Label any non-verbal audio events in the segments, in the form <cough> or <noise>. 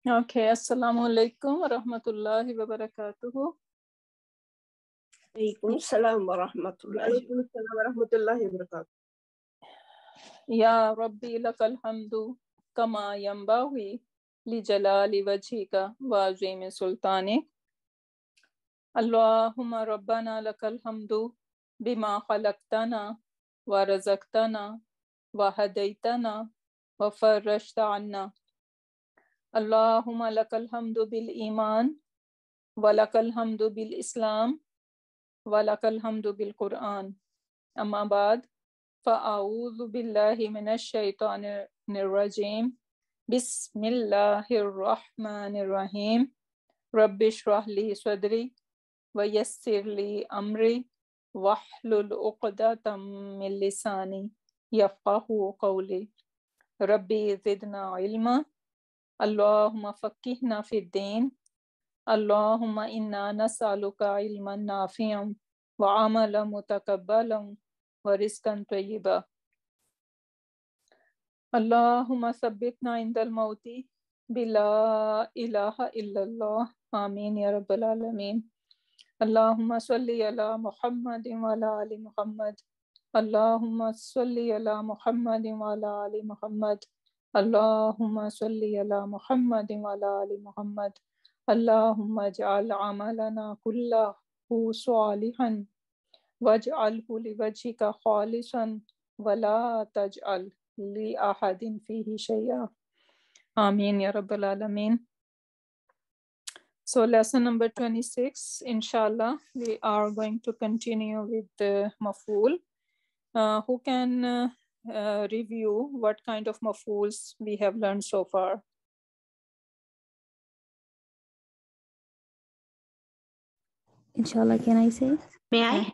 Okay, assalamu alaikum wa rahmatullahi wa barakatuh. Alaikum salam wa rahmatullahi wa rahmatullahi wa barakatuh. Ya Rabbi lakal hamdu kama yambawi li jalali wajhika wa azimi sultanik. Allahumma rabbana lakal hamdu bima khalaqtana wa razaqtana wa hadaitana wa farrashta anna. اللهم لك الحمد بالإيمان ولك الحمد بالإسلام ولك الحمد بالقرآن. أما بعد فأعوذ بالله من الشيطان الرجيم. بسم الله الرحمن الرحيم. رب اشرح لي صدري ويسر لي أمري واحلل عقدة من لساني يفقه قولي. ربي زدنا علما. اللهم فقهنا في الدين. اللهم إنا نسألك علما نافعا وعملا متقبلا ورزقا طيبا. اللهم ثبتنا عند الموت بلا إله إلا الله. آمين يا رب العالمين. اللهم صل على محمد وعلى آل محمد. اللهم صل على محمد وعلى آل محمد. اللهم صل على محمد وعلى آل محمد اللهم اجعل عملنا كله صالحا واجعله لوجهك خالصا ولا تجعل لأحد فيه شيئا آمين يا رب العالمين So lesson number 26, inshallah, we are going to continue with the maful. Uh, who can uh, uh, review what kind of mafools we have learned so far? Inshallah, can I say? May I?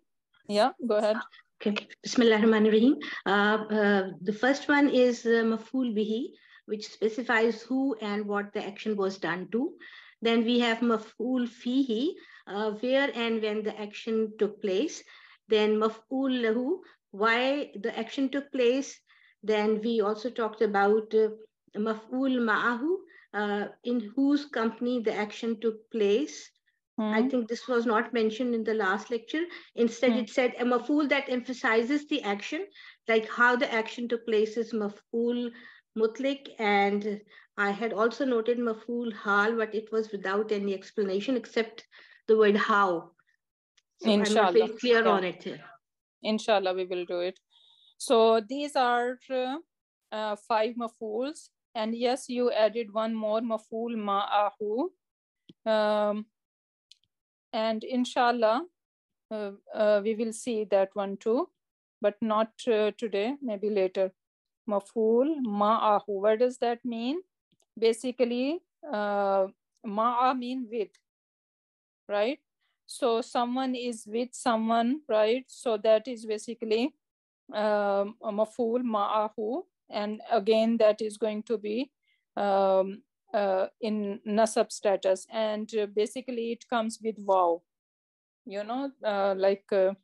Yeah, go ahead. Okay. Bismillah ar-Rahman ar-Rahim. Uh, uh, the first one is uh, maful bihi, which specifies who and what the action was done to. Then we have maful fihi, uh, where and when the action took place. Then maful lahu, why the action took place. Then we also talked about uh, maful ma'ahu, uh, in whose company the action took place. I Hmm. think this was not mentioned in the last lecture. Instead, Hmm. it said a maful that emphasizes the action, like how the action took place is maful mutlik. And I had also noted maful hal, but it was without any explanation except the word how. So I'm not very clear Yeah. on it. Inshallah, we will do it. So these are uh, uh, five mafuls. And yes, you added one more maful ma'ahu. Um, and inshallah, uh, uh, we will see that one too, but not uh, today, maybe later. Maful ma'ahu. What does that mean? Basically, uh, ma'a mean with, right? So someone is with someone, right? So that is basically um, a maful ma'ahu. And again, that is going to be um, uh, in nasab status. And uh, basically, it comes with wow. You know, uh, like uh,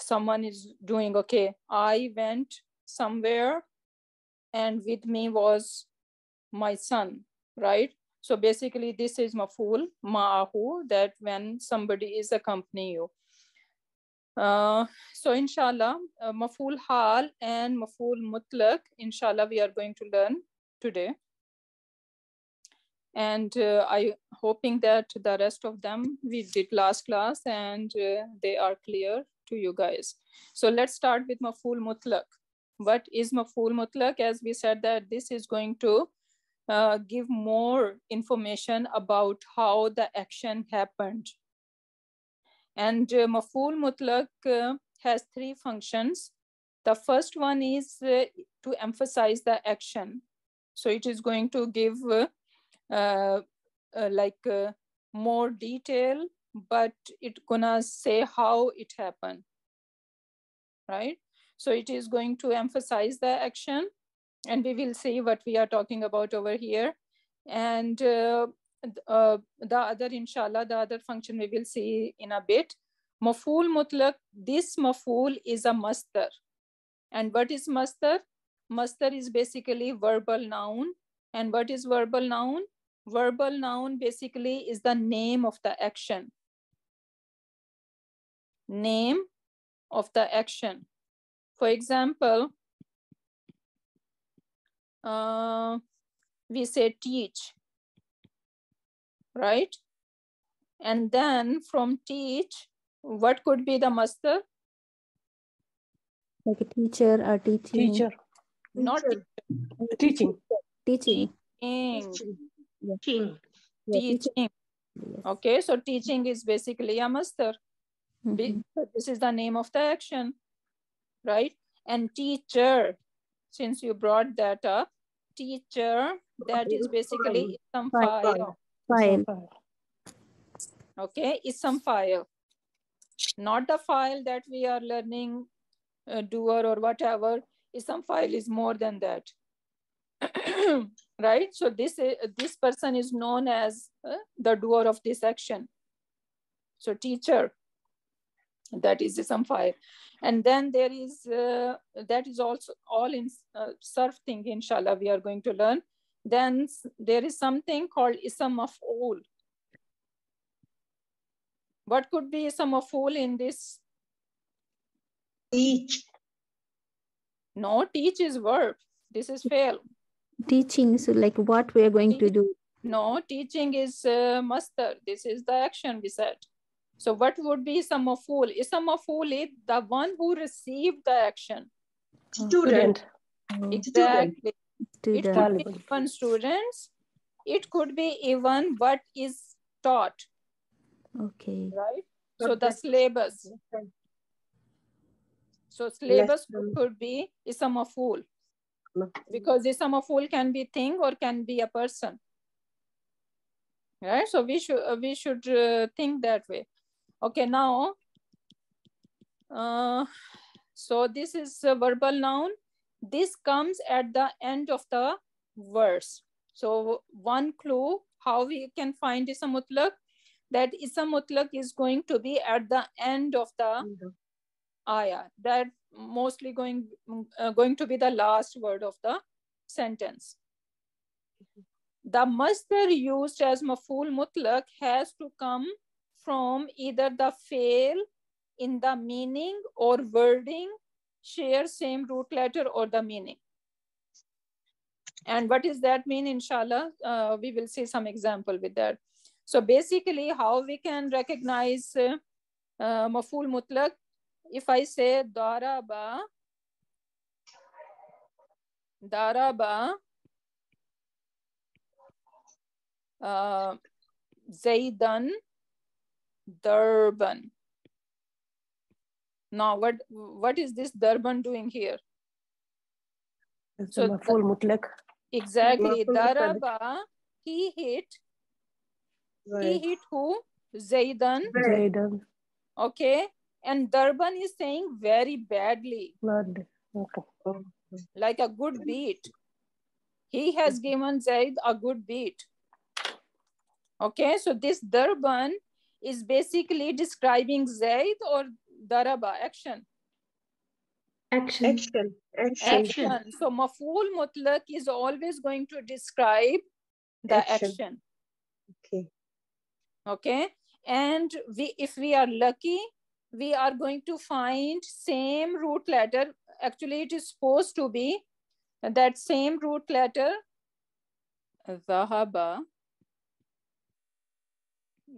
someone is doing, okay, I went somewhere and with me was my son, right? So basically, this is maful ma'ahu that when somebody is accompanying you. Uh, so inshallah, uh, maful hal and maful mutlaq, inshallah, we are going to learn today. And uh, I hoping that the rest of them we did last class and uh, they are clear to you guys. So let's start with maful mutlaq. What is maful mutlaq? As we said that this is going to uh, give more information about how the action happened. And uh, maful mutlaq uh, has three functions. The first one is uh, to emphasize the action. So it is going to give uh, uh, uh, like more detail, but it gonna say how it happened, right? So it is going to emphasize the action, and we will see what we are talking about over here. And uh, uh, the other, inshallah, the other function we will see in a bit. Maful mutlaq, this maful is a masdar. And what is masdar? Masdar is basically verbal noun. And what is verbal noun? verbal noun basically is the name of the action. Name of the action. For example, uh, we say teach, right? And then from teach, what could be the masdar? Like a teacher or teaching. Teacher. Not Teaching. Teaching. teaching, Teaching. Yeah, teaching. Yes. Okay, so teaching is basically a masdar. Be- Mhm. This is the name of the action, right? And teacher, since you brought that up, teacher, that is basically some File. file. Okay, is some file. Not the file that we are learning, uh, doer or whatever. Is some file is more than that. <clears throat> right? So this is, this person is known as uh, the doer of this action. So teacher, that is some file. And then there is, uh, that is also all in uh, surf thing, inshallah, we are going to learn. Then there is something called ism of all. What could be ism of all in this? Teach. No, teach is verb. This is fail. Teaching. So like what we are going to do. No, teaching is uh, masdar. This is the action we said. So what would be ism of all? Ism of all is the one who received the action. Student. Exactly. It could be even students. It could be even what is taught, Okay. right? So the Subject. syllabus. So syllabus Lesson. could be ism of all No. because ism of all can be thing or can be a person. Right? So we should uh, we should uh, think that way. Okay, now. Uh, so this is a verbal noun. This comes at the end of the verse. So one clue how we can find ism mutlaq that ism mutlaq is going to be at the end of the ayah that mostly going uh, going to be the last word of the sentence the masdar used as maful mutlaq has to come from either the fail in the meaning or wording share same root letter or the meaning. And what does that mean inshallah? Uh, we will see some example with that. So basically how we can recognize uh, uh, maful mutlaq? If I say daraba, daraba, uh, Darban. Now, what what is this Darban doing here? It's So a the- full mutlaq. Exactly, Maf'ul mutlaq. daraba. He hit. He hit who? Zaidan. Zaidan. Okay, and Darban is saying very badly. Blood. Okay. like a good beat. He has given Zaid a good beat. Okay, so this Darban is basically describing Zaid or Daraba, action. Action. Action. Action. Action. So Maful Mutlaq is always going to describe the Action. action. Okay. Okay, and we if we are lucky, we are going to find same root letter. Actually, it is supposed to be that same root letter. Zahaba.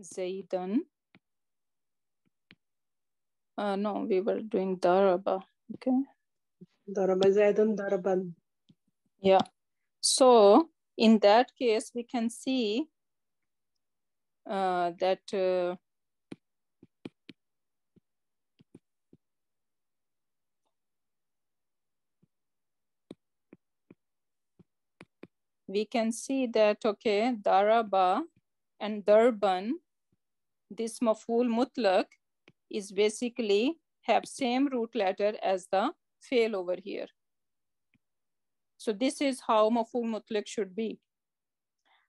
Zaidan. Uh, no, we were doing Daraba. Okay. Daraba Zaidan Daraban. Yeah. So in that case, we can see uh, that uh, we can see that, okay, Daraba and Darban, this maful mutlaq is basically have same root letter as the fail over here. So this is how maful mutlaq should be.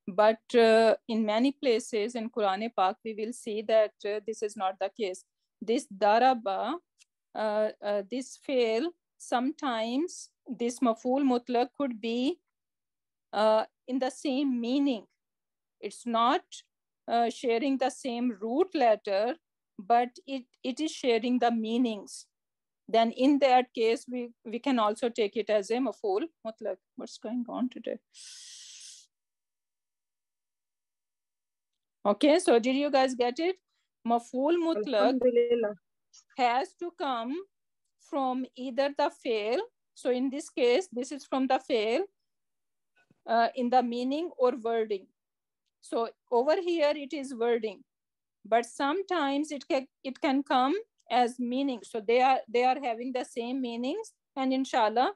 But uh, in many places in Quran Pak, we will see that uh, this is not the case. This daraba, uh, uh, this fail, sometimes this maful mutlaq could be uh, in the same meaning it's not uh, sharing the same root letter, but it, it is sharing the meanings. Then in that case, we, we can also take it as a maful. What's going on today? Okay, so did you guys get it? Maful mutlaq has to come from either the fail. So in this case, this is from the fail uh, in the meaning or wording. So over here it is wording, but sometimes it can it can come as meaning. So they are they are having the same meanings, and inshallah,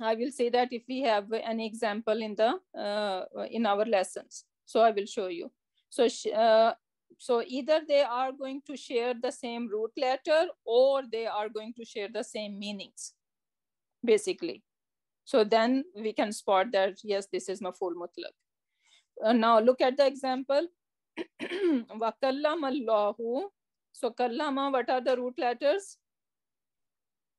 I will say that if we have an example in the uh, in our lessons. So I will show you. So uh, so either they are going to share the same root letter or they are going to share the same meanings basically so then we can spot that yes this is maful mutlaq uh, now look at the example <clears throat> wakallam allahu so kallama what are the root letters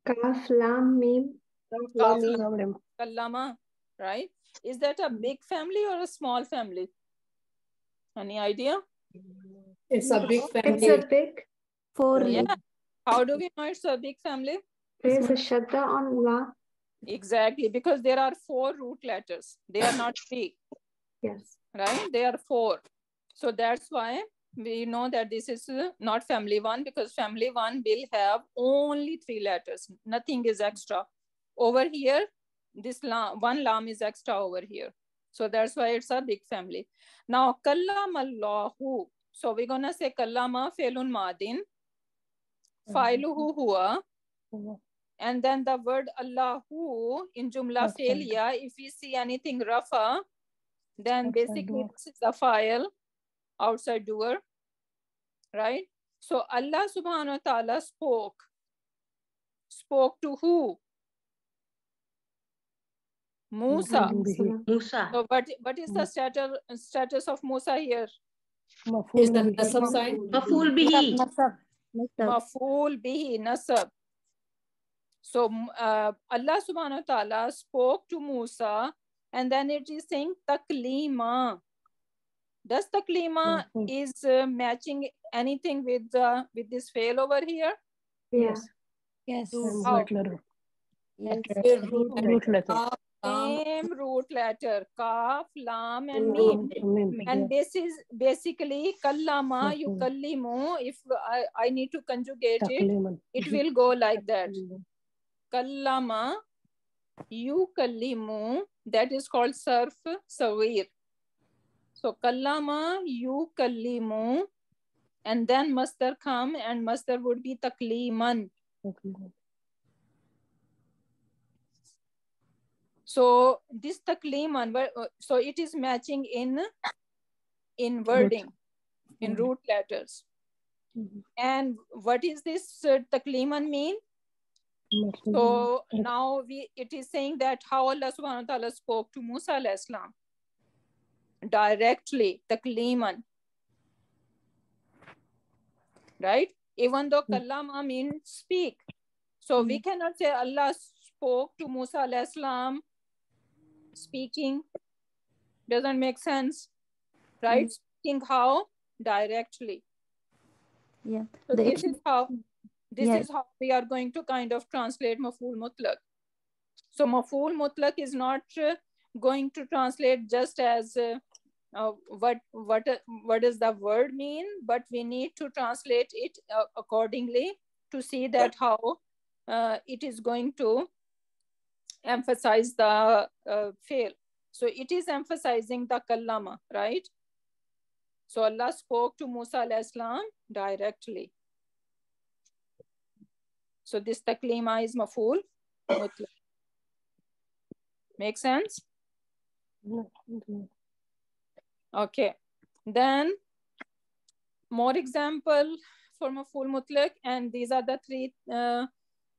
Kaf, lam, mim. Kaf, Lam, lam, Problem. kallama right is that a big family or a small family any idea It's a big family. It's family. a big. Four. yeah how do we know it's a big family There's a shadda on la. Exactly, because there are four root letters. They are not three, Yes. right? They are four. So that's why we know that this is not family one because family one will have only three letters. Nothing is extra. Over here, this lam, one lam is extra over here. So that's why it's a big family. Now, kallam Allahu. So we're going to say kallama failun madin. Failuhu mm-hmm. huwa. Mm-hmm. And then the word Allahu in Jumla Outside. failure, if we see anything rafa, then Outside basically door. this is the file outside doer, right? So Allah subhanahu wa ta'ala spoke. Spoke to who? Musa. Bihi. Musa. So what, what is the status, status of Musa here? Maf'ul Is the nasab sign? Maful bihi. Nasab. Nasab. Maful bihi nasab. So uh, Allah subhanahu wa ta'ala spoke to Musa and then it is saying taklima. Does taklima Mhm. is uh, matching anything with the with this fail over here? Yeah. Yes. Same How? root letter. Yes. Root Root letter. Same root letter, kaf, lam, and Mim. mim. Mim. And this is basically kallama, Mhm. yukallimu. If I, I need to conjugate it, Takliman. it will go like that. kallama yukallimu that is called surf sawir so kallama yukallimu and then masdar come and masdar would be takliman Takliman. so this takliman uh, so it is matching in in wording in Mhm. root letters Mhm. and what is this uh, takliman mean So now we it is saying that how Allah subhanahu wa ta'ala spoke to Musa alayhi salam directly, the takliman. Right? Even though hmm. kallama means speak. So we hmm. cannot say Allah spoke to Musa alayhi salam speaking. Doesn't make sense. Right? Hmm. Speaking how? Directly. Yeah. So The this is how this Yeah. is how we are going to kind of translate maful mutlaq. So maful mutlaq is not uh, going to translate just as uh, uh, what what what does the word mean, but we need to translate it uh, accordingly to see that how uh, it is going to emphasize the uh, fail. So it is emphasizing the kallama, right? So Allah spoke to Musa alayhi salam directly. So this taklima is maful. Make sense? Okay. Then more example for maful mutlaq and these are the three uh,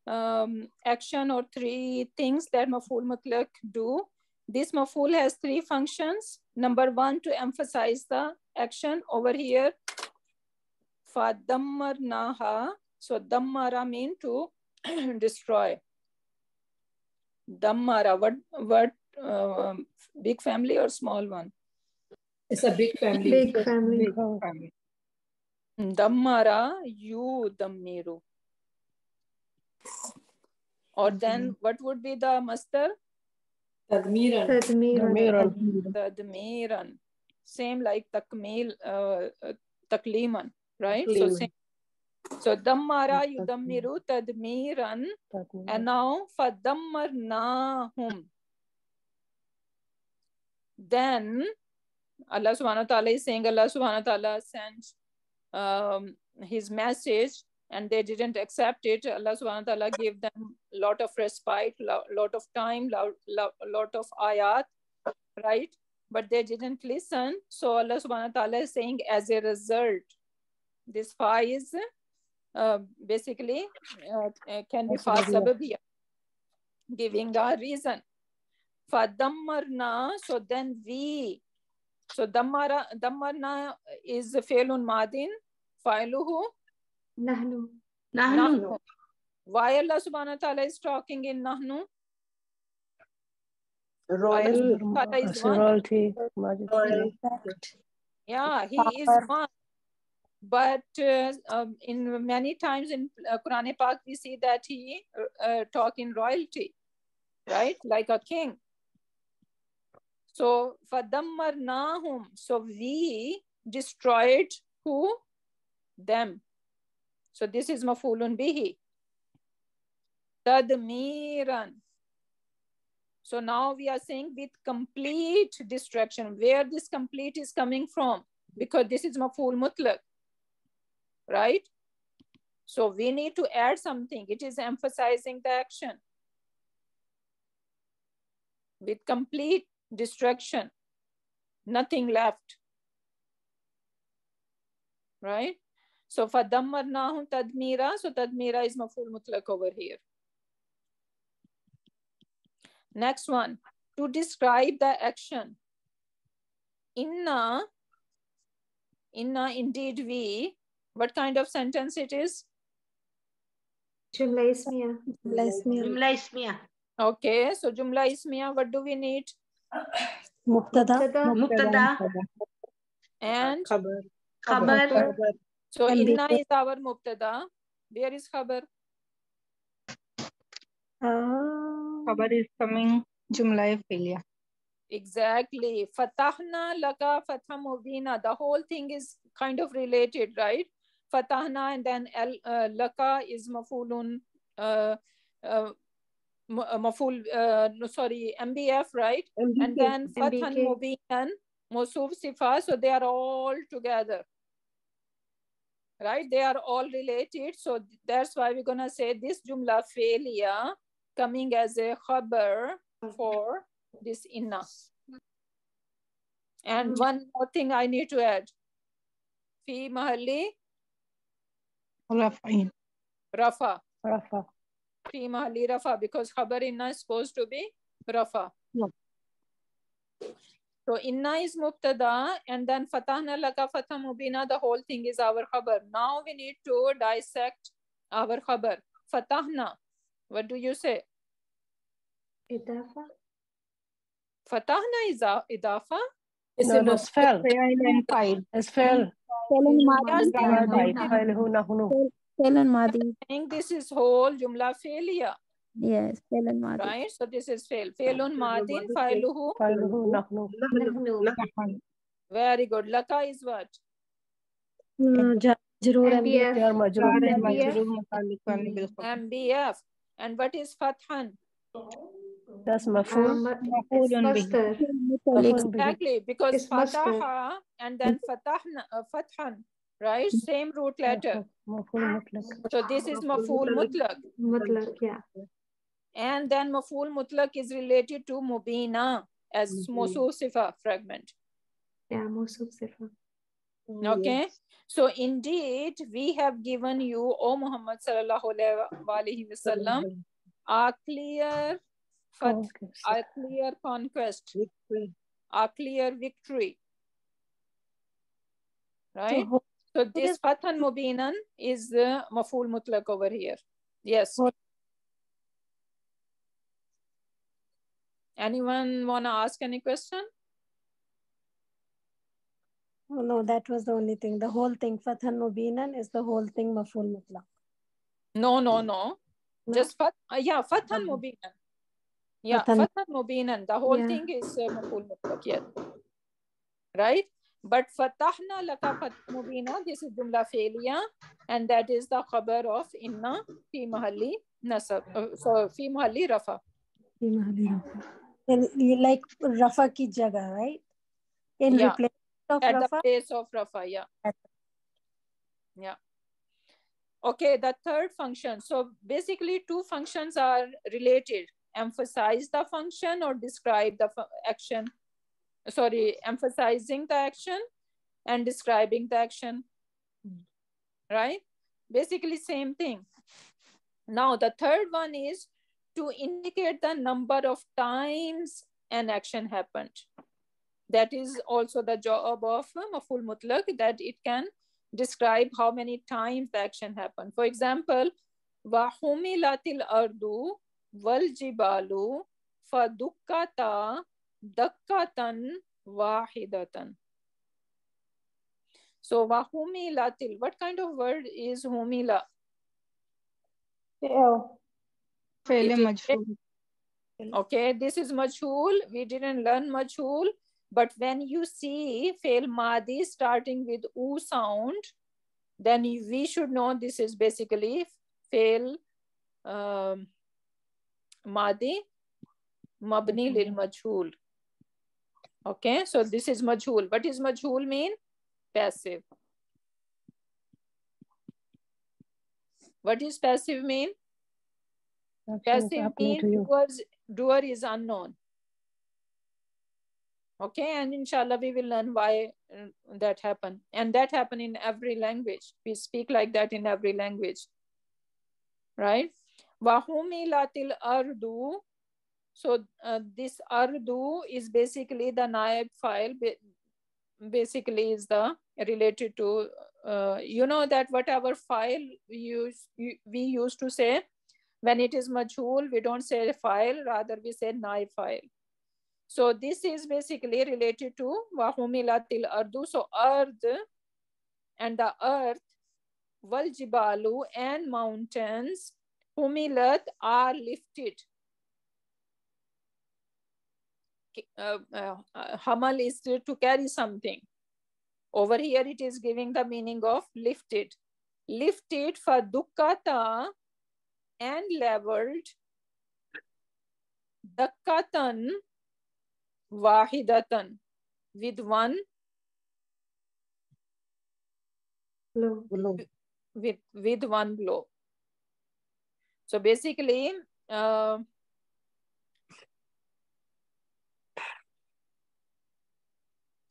um, action or three things that maful mutlaq do. This maful has three functions. Number one, to emphasize the action over here. Fadammarnaha. So dammara mean to destroy. Dammara, what what um, big family or small one? It's a big family. Big family. Big family. Dammara yudammiru. Or then what would be the masdar? Tadmiran. Tadmiran. Tadmiran. Same like takmil, uh, uh, takliman, right? So same. So dammara yudammiru tadmiran. And now fadammarnahum. Then Allah subhanahu wa ta'ala is saying Allah subhanahu wa ta'ala sent um, his message and they didn't accept it. Allah subhanahu wa ta'ala gave them a lot of respite, lo- lot of time, lo- lo- lot of ayat, right? But they didn't listen. So Allah subhanahu wa ta'ala is saying as a result, this fa is uh, basically uh, uh, can be fa sababiyya, giving the reason. فَدَمَّرْنَا So then we so dammara dammarna is failun madin failuhu Nahnu. Nahnu. nahnu. Why Allah subhanahu wa ta'ala is talking in nahnu? Royal. Ta'ala is one. Royalty, Royal. Yeah, he is one. but uh, um, in many times in uh, Quran Pak we see that he uh, uh, talk in royalty, right, like a king. So fadammarnahum, so we destroyed who, them. So this is mafulun bihi. Tadmiran. So now we are saying with complete destruction, where this complete is coming from, because this is maful mutlak Right? So we need to add something. It is emphasizing the action. With complete destruction. Nothing left. Right? So فَدَمَّرْنَاهُمْ تَدْمِيرًا So tadmira is maful mutlaq over here. Next one. To describe the action. Inna, inna indeed we. what kind of sentence it is? Jumla ismiya. Jumla ismiya. Okay, so jumla ismiya, what do we need? Mubtada. Mubtada. Mubtada. And Khabar. Khabar. Khabar. so And inna is our mubtada. Where is khabar? Ah, Khabar is coming Jumla filia. Exactly. Fatahna laka fatha mubina. The whole thing is kind of related, right? Fatahna and then al, uh, laka is mafulun, uh, uh, uh, maful, uh, no, sorry, MBF, right? And then fathan MBK. mubinan, musuf sifa. So they are all together. Right? They are all related. So that's why we're going to say this jumla failure coming as a khabar for this inna. And one more thing I need to add. Fi mahalli Rafa'in. rafa. Rafa. Fi mahalli rafa because khabar inna is supposed to be rafa. Yeah. So inna is mubtada and then fatahna laka fatha mubina. The whole thing is our khabar. Now we need to dissect our khabar. Fatahna. What do you say? Idafa. Fatahna is a idafa. It's No, a no, spell. Fa'il and fa'il. It's fell. Failun Yes, Madi. Failhu nahnu. Failun Madi. saying this is whole jumla failure. Yes, Failun Madi. right? So this is fail. Failun madin, failuhu. Failhu nahnu. Nahnu. Nahnu. Very good. Laka is what? Majroor and MBF. they are majroor. MBF. Majroor muta'alliqan bil khabar. MBF. And what is fathan? That's maful. Um, it's Maf'ulun bihi. masdar. Maf'ul bihi. Exactly, because It's fataha and then fatahna, uh, fathan, right? Same root letter. So this is maful mutlaq. Mutlaq, yeah. And then maful mutlaq is related to mubina as mosul sifa fragment. Yeah, Musuf Sifa. Okay. So indeed, we have given you, O Muhammad sallallahu alaihi wasallam, a clear, a clear conquest, Victory. a clear victory. Right? So, So this Fathan Mubinan is the maful mutlaq over here. Yes. Anyone wanna ask any question? Oh, no, that was the only thing. The whole thing, Fathan Mubinan, is the whole thing maful mutlaq. No, no, no. No? Just fat, uh, yeah, fathan Okay. mubinan. Yeah, fathan mubinan. The whole Yeah. thing is uh, maful mutlaq. Right? But fatahna laka fathan mubina, this is jumla failure, and that is the khabar of inna fi mahalli nasab. Uh, so fi mahalli rafa. Fi And you like Rafa ki jaga, right? In Yeah. replacement of At the Rafa. place of rafa, yeah. Yeah. Okay, the third function. So basically, two functions are related. Emphasize the function or describe the action. Sorry, emphasizing the action and describing the action. Right? Basically, same thing. Now, the third one is to indicate the number of times an action happened. That is also the job of uh, maful mutlaq that it can describe how many times the action happened. For example, wahumilatil ardu wal jibalu fadukkata dakkatan wahidatan. So wahumilatil, what kind of word is humila? Fail It is- majhul. Okay, this is majhul. We didn't learn majhul, but when you see fail madi starting with u sound, then you- we should know this is basically fail um, madi mabni lil majhul. Okay, so this is majhul. What is majhul mean? Passive. What is passive mean? Action Passive mean means doers, doer is unknown. Okay, and inshallah we will learn why uh, that happened. And that happened in every language. We speak like that in every language. Right? Wahumilatil ardu. So uh, this ardu is basically the naib file. Basically is the related to, uh, you know that whatever file we use, we used to say, when it is majhul, we don't say file, rather we say naib file. So this is basically related to wahumilatil ardu. So earth and the earth, wal jibalu and mountains, humilat are lifted. Uh, uh, uh, hamal is to, to carry something. Over here it is giving the meaning of lifted. Lifted for dukkata and leveled dakkatan wahidatan with one Blow. with with one blow so basically uh,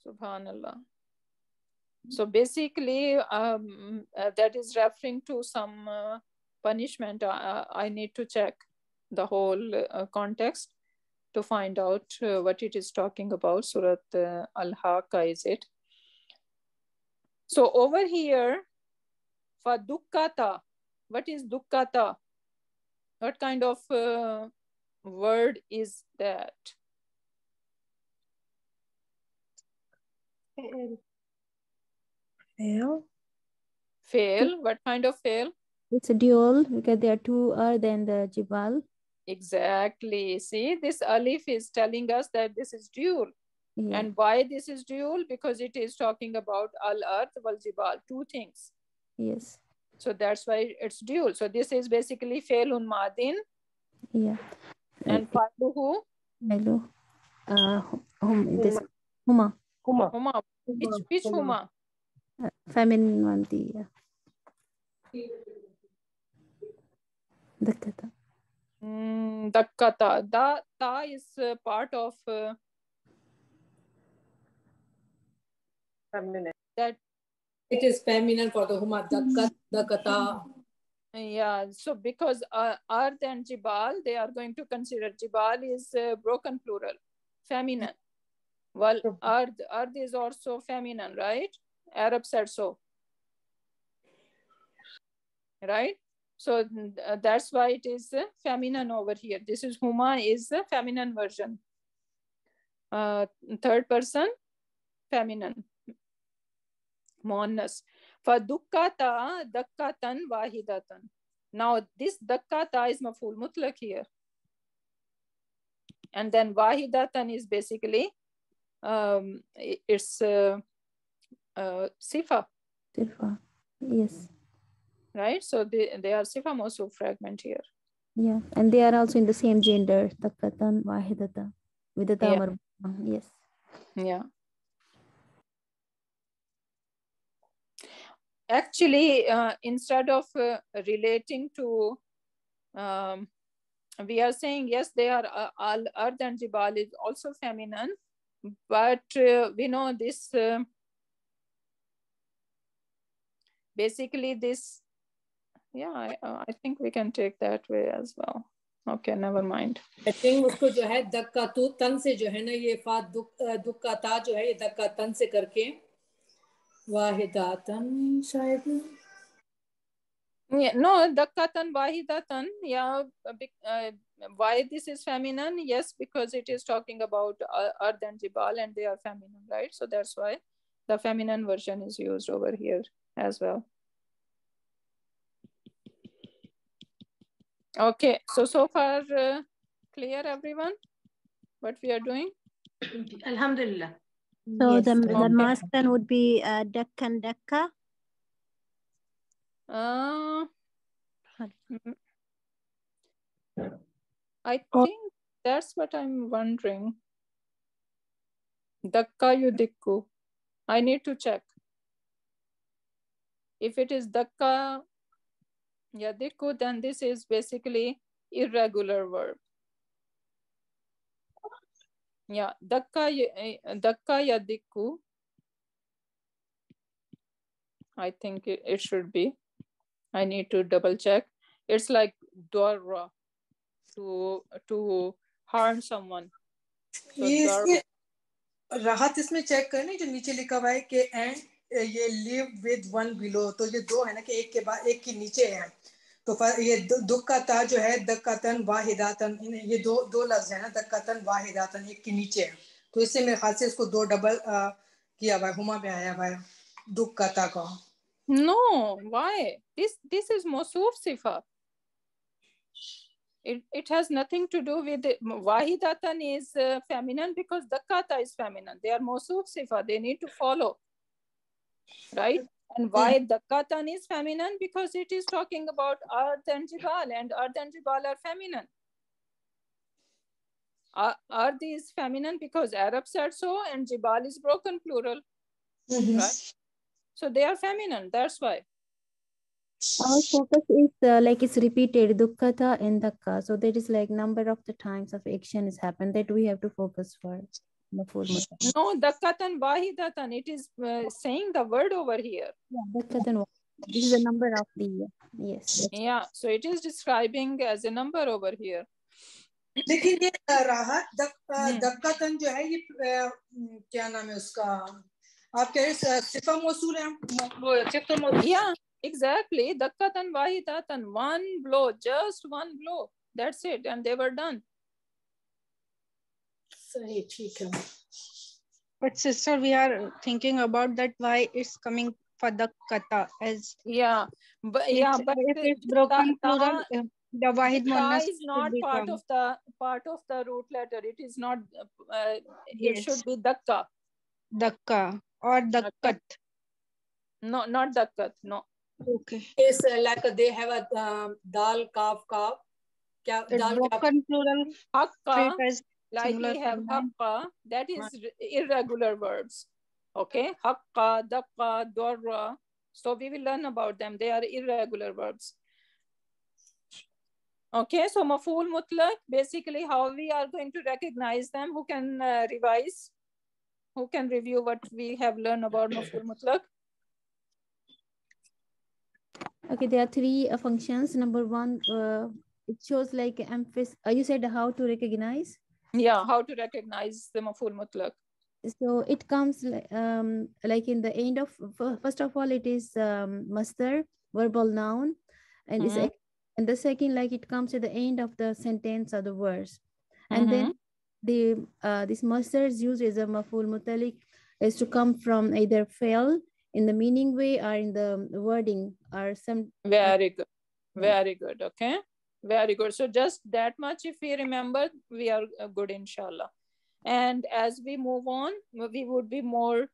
subhanallah. So basically um, uh, that is referring to some uh, punishment. Uh, i need to check the whole uh, context to find out uh, what it is talking about. Surat uh, al-haqa is it? So over here for dukkata. What is dukkata what kind of uh, word is that Fail. Fail. fail what kind of fail It's a dual because there are two earth and the jibal. exactly see this alif is telling us that this is dual Yeah. and why this is dual because it is talking about al earth wal jibal two things yes. So that's why it's dual so this is basically failun madin Yeah. and faluhu Hello. Uh, hum, this huma. Huma. huma which which huma Uh, feminine one. The yeah. Dakkata. Mm, dakkata. Da, ta is uh, part of uh, that. It is feminine for the huma dakkat, dakata. Yeah. So because uh, Ard and Jibal, they are going to consider Jibal is uh, broken plural, feminine. Well, Ard, Ard is also feminine, right? Arab said so. Right? So uh, that's why it is uh, feminine over here. This is Huma is the feminine version. Uh, third person, feminine mourners. For dukkata, dakkatan, vahidatan. Now this dakkata is maful mutlak here. And then vahidatan is basically, um, it's uh, uh, sifa. Sifa, yes. Right, so they, they are sifa also fragment here. Yeah, and they are also in the same gender, dakkatan, vahidatan, vidata, yeah. yes. Yeah. Actually, uh, instead of uh, relating to, um, we are saying yes, they are uh, all earth and jibal is also feminine, but uh, we know this. Uh, basically, this. Yeah, I, uh, I think we can take that way as well. Okay, never mind. I think उसको जो है दक्का तू तन से जो है ना ये फा दुक अ, दुक का ता जो है ये दक्का तन से करके वाहिदातन शायद Yeah, no, dakkatan wahidatan. Yeah, a big, uh, why this is feminine? Yes, because it is talking about uh, earth and jibal, and they are feminine, right? So that's why the feminine version is used over here as well. Okay, so so far uh, clear, everyone, what we are doing? Alhamdulillah. So Yes. the, the Okay. masculine would be uh, Deccan Decca. Uh, Sorry. I Oh. think that's what I'm wondering. Dakka yudikku. I need to check. If it is dakka yadikku, then this is basically irregular verb. Dakka y- eh, dakka. I think it, it should be. I need to double check. It's like dora to to harm someone. So ये राहत इसमें check करने जो नीचे लिखा हुआ है कि एंड ये लिव विद वन बिलो तो ये दो है ना कि एक के बाद एक के नीचे है तो ये दुख का ता जो है दक्कतन वाहिदातन ये दो दो लफ्ज है ना दक्कतन वाहिदातन एक के नीचे है तो इससे मेरे ख्याल से इसको दो डबल अ, किया हुआ हुमा में आया हुआ दुख का ता का No, why? This this is Mosuf Sifa. It, it has nothing to do with it. Wahidatan is uh, feminine because Dakkata is feminine. They are Mosuf Sifa. They need to follow. Right? And why Dakkatan is feminine? Because it is talking about Earth and Jibal, and Earth and Jibal are feminine. Ar- Earth is feminine because Arab said so, and Jibal is broken plural. Right? So they are feminine. That's why. Our focus is uh, like it's repeated dukkata and dakka. So there is like number of the times of action is happened that we have to focus for the four muta. No, dakkatan wahidatan. It is uh, saying the word over here. Yeah, dakkata and wa- This is the number of the yes. that's- Yeah, so it is describing as a number over here. लेकिन ये अ, राहत दक, अ, हम्म। दक्कतन जो है ये अ, म, क्या नाम है उसका आप कह रहे हैं, सिफा मौसूल है म- वो सिफा मौसूल Yeah, exactly. Dakkatan wahidatan. One blow, just one blow. That's it. And they were done. सही ठीक है But sister, we are thinking about that why it's coming for the kata as Yeah, but yeah, but if it's broken ta- plural, uh, the wahid ta is not part become of the part of the root letter. It is not. Uh, it Yes. should be dakka. dakka or dakkat. No, not dakkat. No. Okay. is uh, like they have a um, dal kaf kaf It's dal kaf plural Hakka. Treat as like we have feminine. haqqa, that is irregular verbs. Okay, haqqa, daqqa, dorra. So we will learn about them. They are irregular verbs. Okay, so maful mutlaq, basically how we are going to recognize them. Who can uh, revise? Who can review what we have learned about maful <clears throat> mutlaq? Okay, there are three uh, functions. Number one, uh, it shows like emphasis. Uh, you said how to recognize. Yeah, how to recognize the maful mutlaq. So it comes um, like in the end of first of all, it is um, masdar verbal noun, and Mhm. ac- and the second like it comes at the end of the sentence or the verse, and then the uh, this masdar is used as a maful mutalik is to come from either fail in the meaning way or in the wording or some Very good. Very good. Okay. Very good. So just that much, if we remember, we are uh, good, inshallah. And as we move on, we would be more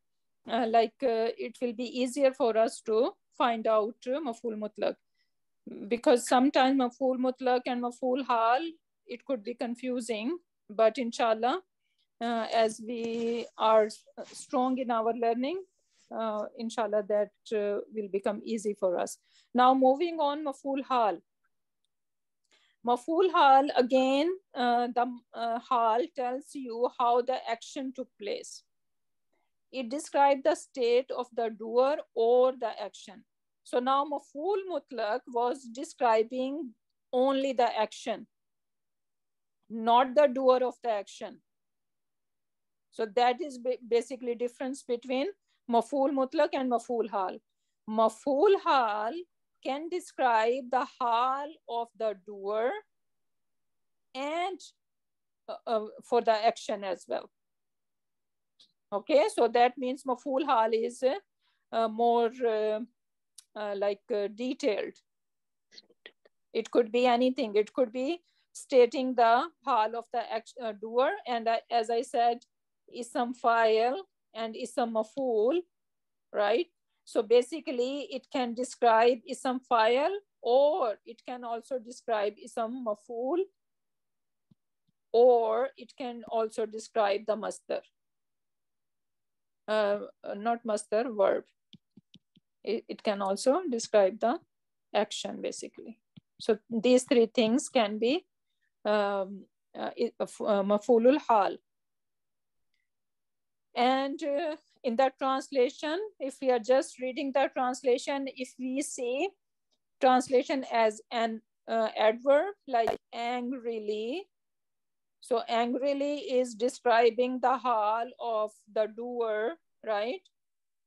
uh, like uh, it will be easier for us to find out uh, maful mutlaq because sometimes maful mutlaq and maful hal it could be confusing but inshallah uh, as we are strong in our learning uh, inshallah that uh, will become easy for us now moving on maful hal maful hal again uh, the uh, hal tells you how the action took place. It describes the state of the doer or the action. So now maful mutlaq was describing only the action not the doer of the action. So that is basically difference between maful mutlaq and maful hal. Maful hal can describe the hal of the doer and uh, uh, for the action as well. Okay, so that means maful hal is uh, more uh, uh, like uh, detailed. It could be anything. It could be stating the hal of the action, doer. And as I said, ism file and ism maful, right? So basically it can describe ism file or it can also describe ism maful or it can also describe the masdar. Uh, not masdar, verb. It, it can also describe the action basically. So these three things can be um, uh, uh, hal. And uh, in that translation, if we are just reading the translation, if we see translation as an uh, adverb like angrily, so angrily is describing the hal of the doer, right?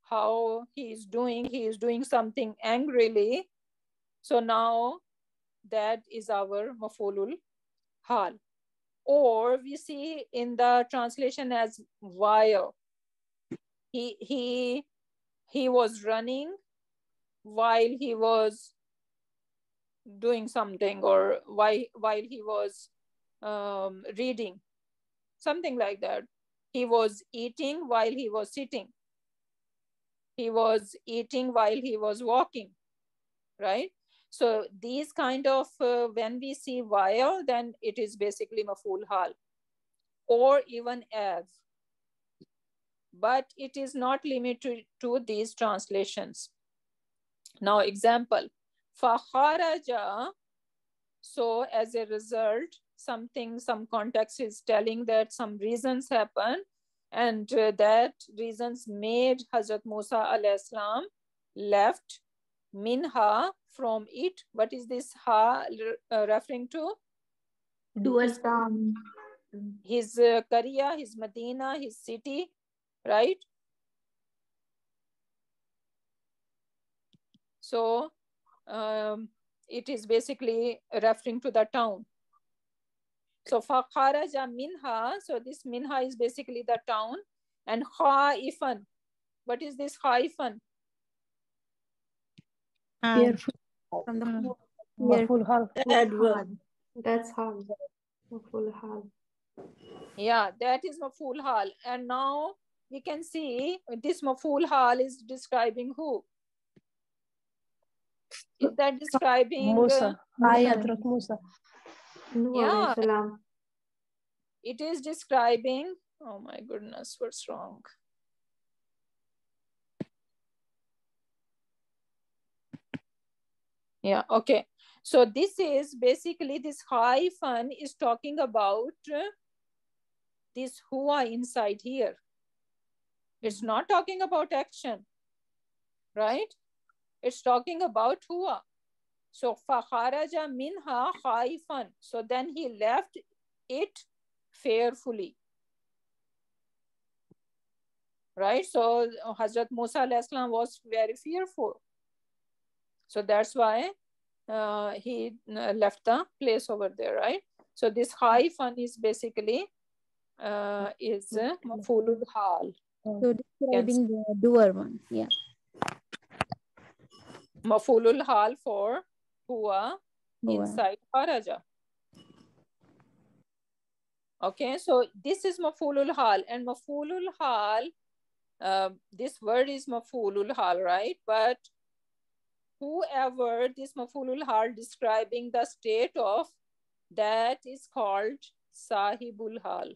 How he is doing, he is doing something angrily. So now that is our mafulul hal or we see in the translation as while he he he was running while he was doing something or while while he was um, reading. Something like that. He was eating while he was sitting. He was eating while he was walking right? So these kind of, uh, when we see while, then it is basically maful hal. Or even as. But it is not limited to these translations. Now example, fakharaja. So as a result, something, some context is telling that some reasons happen and uh, that reasons made Hazrat Musa alayhi salam left minha from it. What is this ha uh, referring to? Doers. His uh, qarya, his Medina, his city, right? So um, it is basically referring to the town. So fakharaja minha, so this minha is basically the town. And khaifan, what is this khaifan? Fearful. from the. Maful hal. That's hal. Full hal. Yeah, that is maful hal. And now we can see this maful hal is describing who? Is that describing? Musa. uh, Hi, Hadrat Musa. Yeah. alayhi it is describing, oh my goodness, what's wrong? Yeah, okay. So this is basically this khaifan is talking about uh, this hua inside here. It's not talking about action, right? It's talking about hua. So fakharaja minha khaifan. So then he left it fearfully. Right? So Hazrat Musa alayhi salam was very fearful. So that's why uh, he uh, left the place over there, right? So this khaifan is basically uh, is uh, mafulul hal. So describing the doer one. Yeah. mafulul hal for Huwa. inside kharaja. Okay, so this is mafulul hal and mafulul hal, uh, this word is mafulul hal, right? But whoever this mafulul hal describing the state of that is called sahibul hal.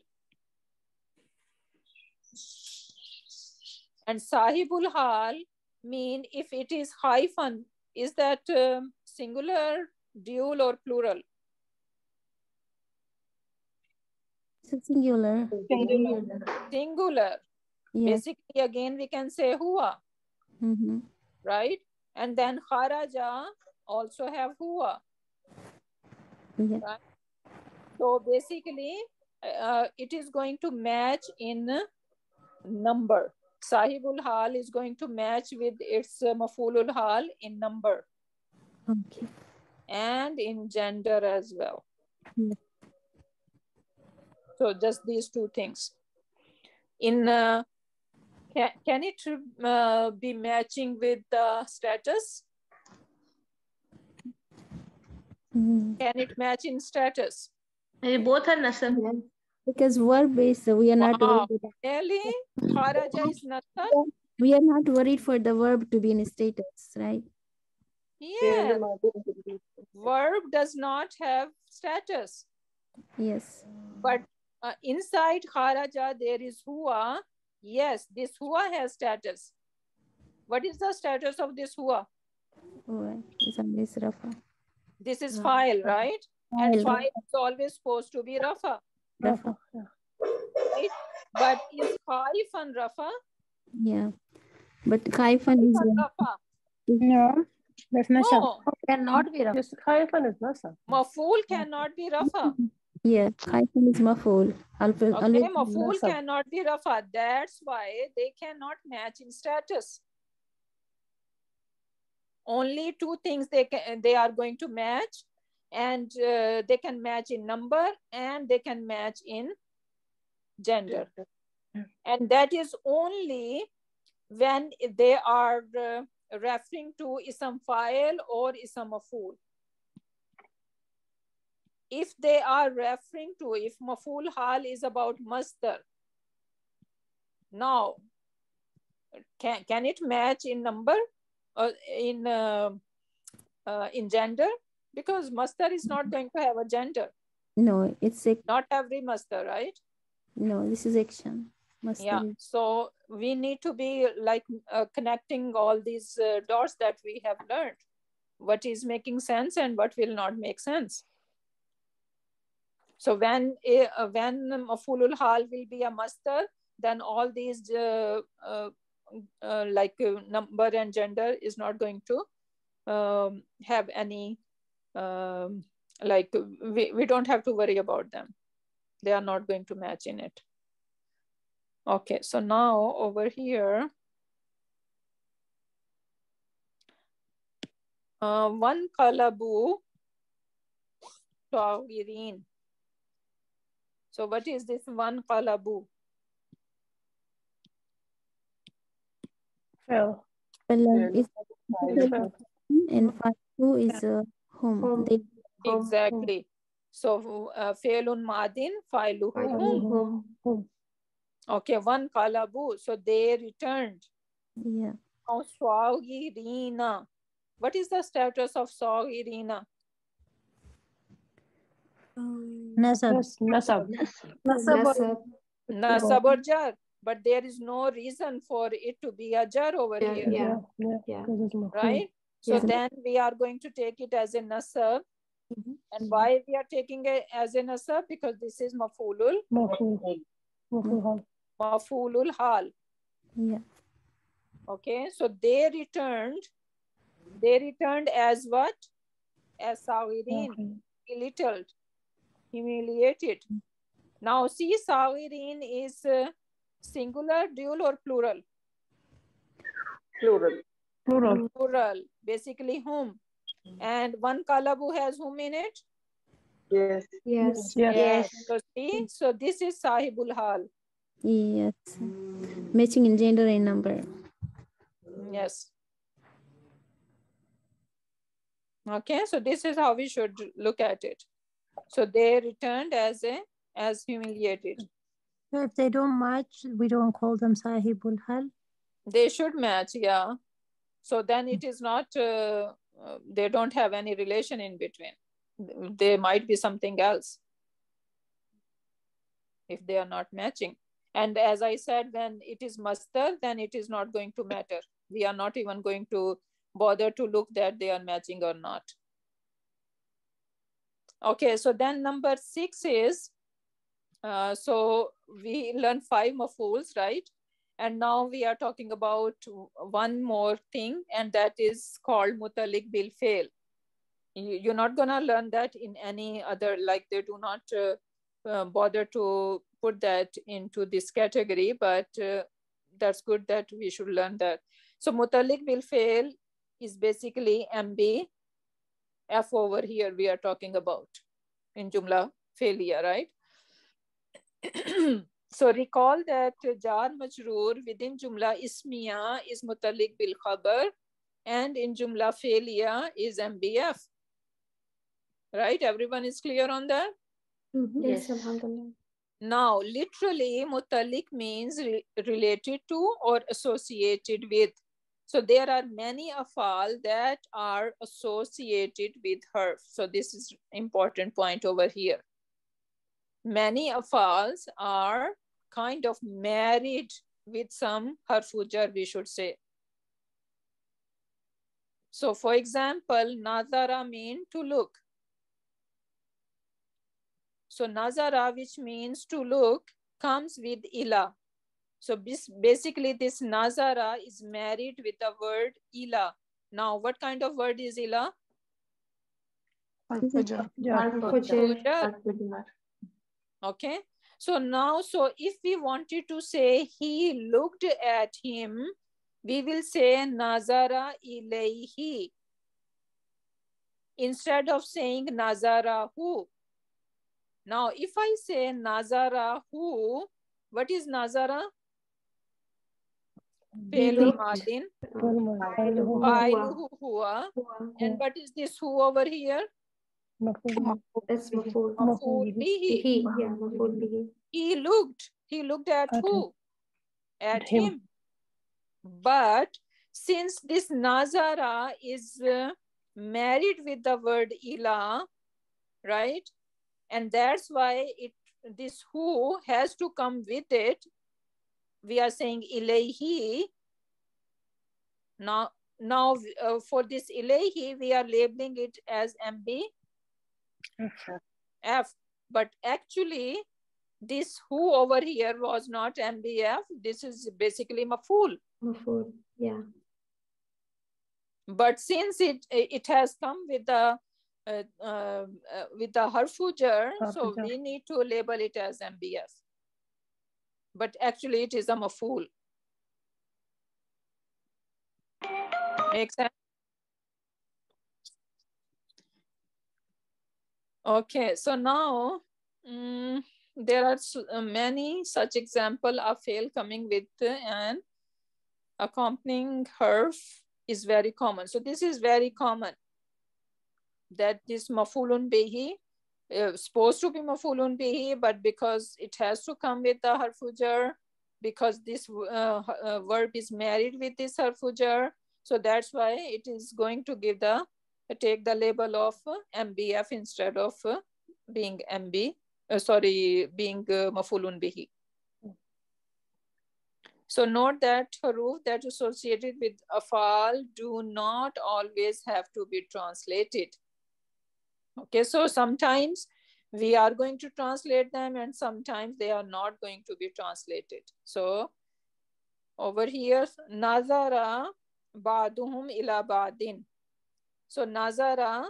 And sahibul hal mean if it is khaifan, is that um, singular, dual, or plural? A singular. Singular. Yes. Basically, again, we can say huwa, Mm-hmm. right? And then kharaja also have huwa. Yeah. So basically, uh, it is going to match in number. Sahibul hal is going to match with its uh, mafulul hal in number Okay. and in gender as well. Yeah. So just these two things. In uh, can, can it uh, be matching with the status? Mm. Can it match in status? Eh, Both are nasab. Because verb based, so we are not Wow. worried. about- Really? Kharaja is nasab? We are not worried for the verb to be in status, right? Yes. Verb does not have status. Yes. But uh, inside kharaja there is huwa. Yes, this huwa has status. What is the status of this huwa? Alright. It's always Rafa. This is Yeah. file, right? And File, file is always supposed to be rafa. Rafa. But is khaifan rafa? Yeah. But khaifan is Khaifan rafa. No, that's not No, Cannot be Rafa. Yes, khaifan is nasab. maful cannot be rafa. yeah. Khaifan is maful. Always, Okay, always maful nasab. cannot be rafa. That's why they cannot match in status. Only two things they can they are going to match, and uh, they can match in number and they can match in gender, and that is only when they are uh, referring to isam file or isam maful. If they are referring to if maful hal is about masdar, now can can it match in number or in uh, uh, in gender? Because masdar is not going to have a gender. no, it's a Not every masdar, right? no, this is action. Must yeah so we need to be like uh, connecting all these uh, dots that we have learned what is making sense and what will not make sense so when a, uh, when mafulul hal will be a masdar then all these uh, uh, uh, like uh, number and gender is not going to um, have any um, like we, we don't have to worry about them they are not going to match in it Okay, so now over here, uh, wanqalabu tawirin. So what is this wanqalabu? Fail. Well, is Fail. and five two is uh, home. Home. They Home. Exactly. So uh, failun madin failuhu hum. Home. Home. Okay, wanqalabu. So they returned. yeah. Now swagirina. What is the status of swagirina? Nasab. Nas- Nasab. Nasab. Nasab or jar. But there is no reason for it to be a jar over Yeah, here. yeah, yeah. Yeah. This is maful. right? So Yes. then we are going to take it as a nasab. Mhm. And why we are taking it as a nasab? Because this is mafulul, Maful. Maful mafulul hal. Yeah. Okay, so they returned, they returned as what? As sawirin, Okay. belittled, humiliated. Now see, sawirin is uh, singular, dual or plural? Plural. Plural, basically whom. And wanqalabu has whom in it? Yes. Yes. Yes. Yes. So see, so this is sahibul hal. Yes. Matching in gender and number. Yes. Okay, so this is how we should look at it. So they returned as a as humiliated. So if they don't match, we don't call them sahibul hal. They should match, yeah. So then it is not. Uh, uh, they don't have any relation in between. they might be something else if they are not matching. And as I said, when it is masdar, then it is not going to matter. We are not even going to bother to look that they are matching or not. Okay, so then number six is, uh, so we learn five more mafuls, right? And now we are talking about one more thing, and that is called mutalik bil fail. You're not gonna learn that in any other, like they do not uh, uh, bother to put that into this category, but uh, that's good that we should learn that. So mutalik bil fail is basically MB F over here we are talking about in Jumla fi'liya, right? <clears throat> so recall that jar majroor within Jumla ismiya is mutalik bil khabar and in Jumla fi'liya is MBF. Right? Everyone is clear on that? Mm-hmm. Yes, Alhamdulillah. Now, literally, mutalik means re related to or associated with. So there are many afal that are associated with her. So this is important point over here. Many of us are kind of married with some harfujar, we should say. So for example, nazara mean to look. So nazara, which means to look, comes with ila. So basically this nazara is married with the word ila. Now, what kind of word is ila? Okay. So now, so if we wanted to say he looked at him, we will say nazara ilayhi. Instead of saying nazara who. Now, if I say nazara who, what is nazara? Failul madin. And what is this who over here? That's maful. Maful bihi. Bihi. Yeah, maful bihi. He looked. He looked at At who? At him. him. But since this nazara is uh, married with the word ila, right? And that's why it this who has to come with it. We are saying ilayhi. Now, now uh, for this ilayhi, we are labeling it as MB F. But actually, this who over here was not MBF. This is basically maful. Maful. Yeah. But since it it has come with the uh, uh, with the harfujar, so we need to label it as MBF. But actually, it is a maful. Makes sense? Okay, so now mm, there are uh, many such example of fail coming with uh, an accompanying herf is very common. So this is very common that this mafulun behi uh, supposed to be mafulun bihi, but because it has to come with the harfujar, because this uh, uh, verb is married with this harfujar, so that's why it is going to give the take the label of uh, MBF instead of uh, being MB, uh, sorry, being uh, mafulun bihi. So note that haruf that associated with afal do not always have to be translated. Okay, so sometimes we are going to translate them and sometimes they are not going to be translated. So over here, nazara ba'duhum ila ba'din. So nazara,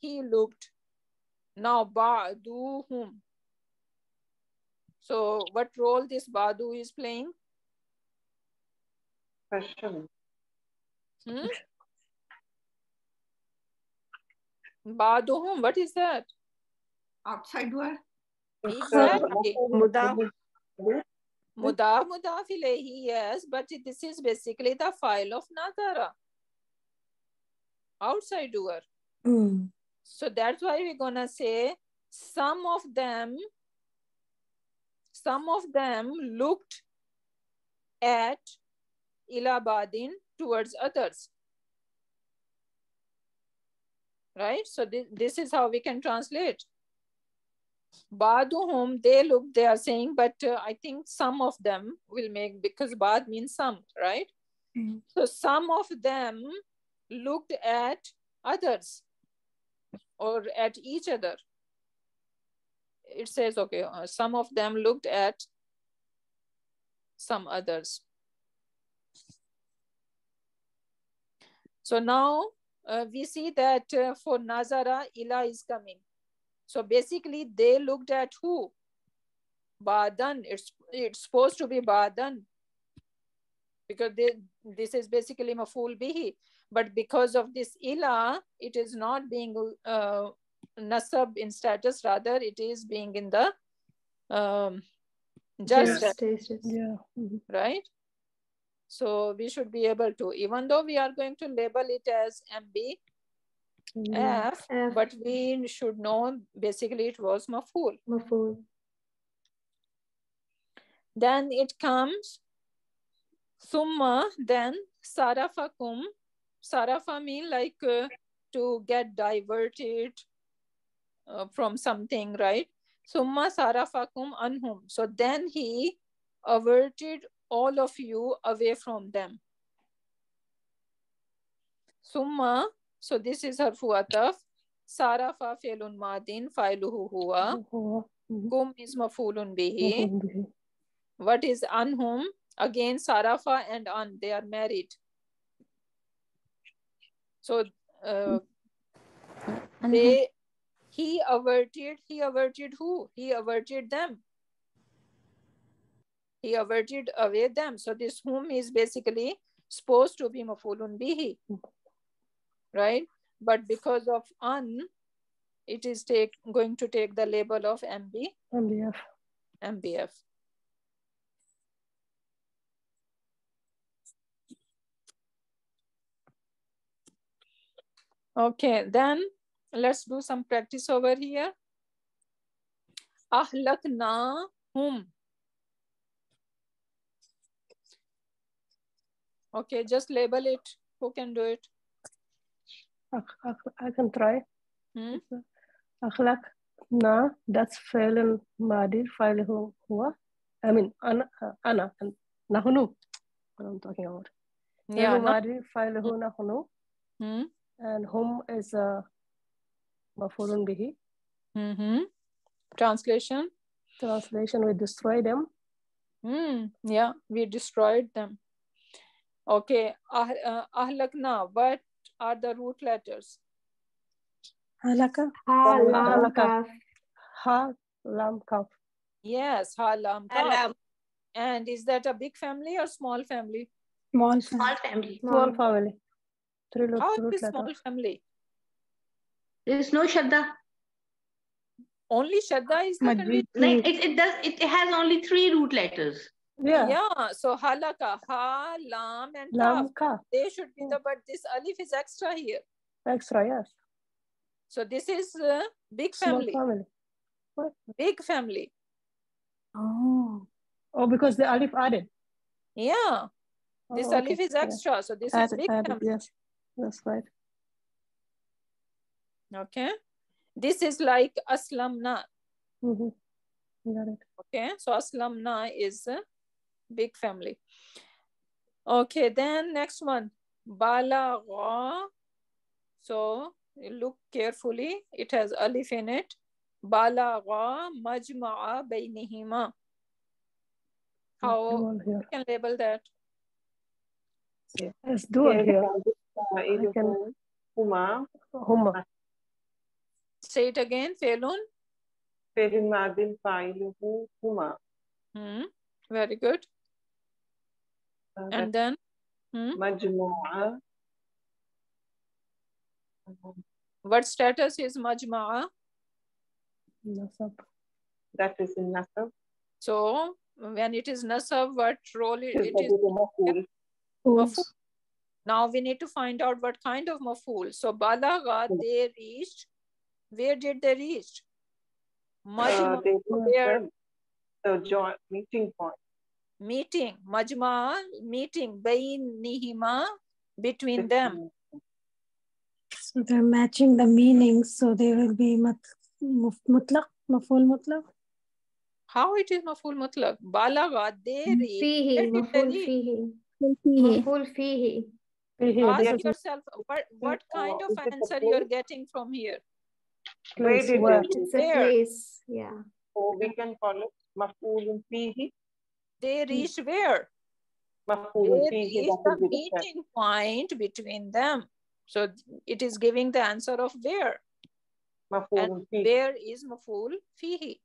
he looked. Now ba'duhum. So what role this badu is playing? Question. Hmm? Baduhum, what is that? outside word. Exactly. Mudaf. Mudaf, mudaf ilayhi, yes, but this is basically the file of Nazara. Outside doer. Mm. So that's why we're gonna say some of them, some of them looked at ilabadin towards others. Right? So this, this is how we can translate. Baduhum, they look, they are saying, but uh, I think some of them will make because bad means some, right? Mm. So some of them looked at others or at each other. It says, okay, uh, some of them looked at some others. So now uh, we see that uh, for Nazara, Ila is coming. So basically, they looked at who? Badan. It's it's supposed to be Badan because they, this is basically maful bihi. But because of this ila, it is not being uh, nasab in status. Rather, it is being in the um, just Yes. status, Yeah. Mhm. right? So we should be able to, even though we are going to label it as MB, Yeah. F, but we should know basically it was maful. Maful. Then it comes summa, then sarafakum. Sarafa mean like uh, to get diverted uh, from something, right? Summa sarafakum anhum. So then he averted all of you away from them. Summa, so this is harfu ataf. Sarafa fi'lun madin fa'iluhu huwa. Kum is mafulun. Bihi. What is anhum? Again, Sarafa and An, they are married. So uh, they he averted, he averted who? He averted them. He averted away them. So this whom is basically supposed to be mafulun bihi. Right? But because of an, it is take going to take the label of MB, MBF. MBF. Okay, then let's do some practice over here. Ahlakna hum. Okay, just label it. Who can do it? I can try. Hmm? That's failing madi, fail huwa. I mean, Anna, ana, nahunu. What I'm talking about. Yeah. Fail madi, who nahunu. Hmm? and home is a mafulun bihi. Mm-hmm. Translation? Translation, we destroy them. Mm, yeah, we destroyed them. Okay, ah, uh, ahlakna, what are the root letters? Halaka. Halaka. Ha, lam, kaf. Yes, ha, lam, kaf. And is that a big family or small family? Small family. Small family. Small family. Trilo, How is small family? There's no Shadda. Only Shadda is not like it, it does it has only three root letters. Yeah. Yeah. So halaka, ha, lam, and lamka. They should be the but this alif is extra here. Extra, yes. So this is uh, big family. Small family. What? Big family. Oh. Oh, because the alif added. Yeah. This oh, okay. alif is extra. Yeah. So this added, is big added, family. Yes that's right Okay. This is like aslamna. mm-hmm. got it Okay. So aslamna is a big family. Okay. Then next one. Balagha. So look carefully. It has alif in it. Balagha majma'a baynihima. How you can label that? it's dual here I uh, Huma. Huma. Say it again, Felun. Felun Madin Failuhu Huma. Hmm. Very good. Uh, and then? Hmm? Majmu'a. Uh, what status is Majma'a? Nasab. That is in Nasab. So, when it is Nasab, what role it is? Now we need to find out what kind of maful. So balaga, hmm. they reached. Where did they reach? Uh, majma, they the joint meeting point. Meeting, majma, meeting, bain nihima, between them. So they're matching the meanings, so they will be mat, mutlaq, maful mutlaq. How it is maful mutlaq? Balaga, they hmm. reach. Fihi, maful fihi. Maful fihi. Ask yourself what, what kind of answer you're getting from here. Place where it is. Place. Yeah. Or we can call it mafulun fihi. They reach hmm. where? Mafulun They the meeting point between them. So it is giving the answer of where. And. Where is maful fihi?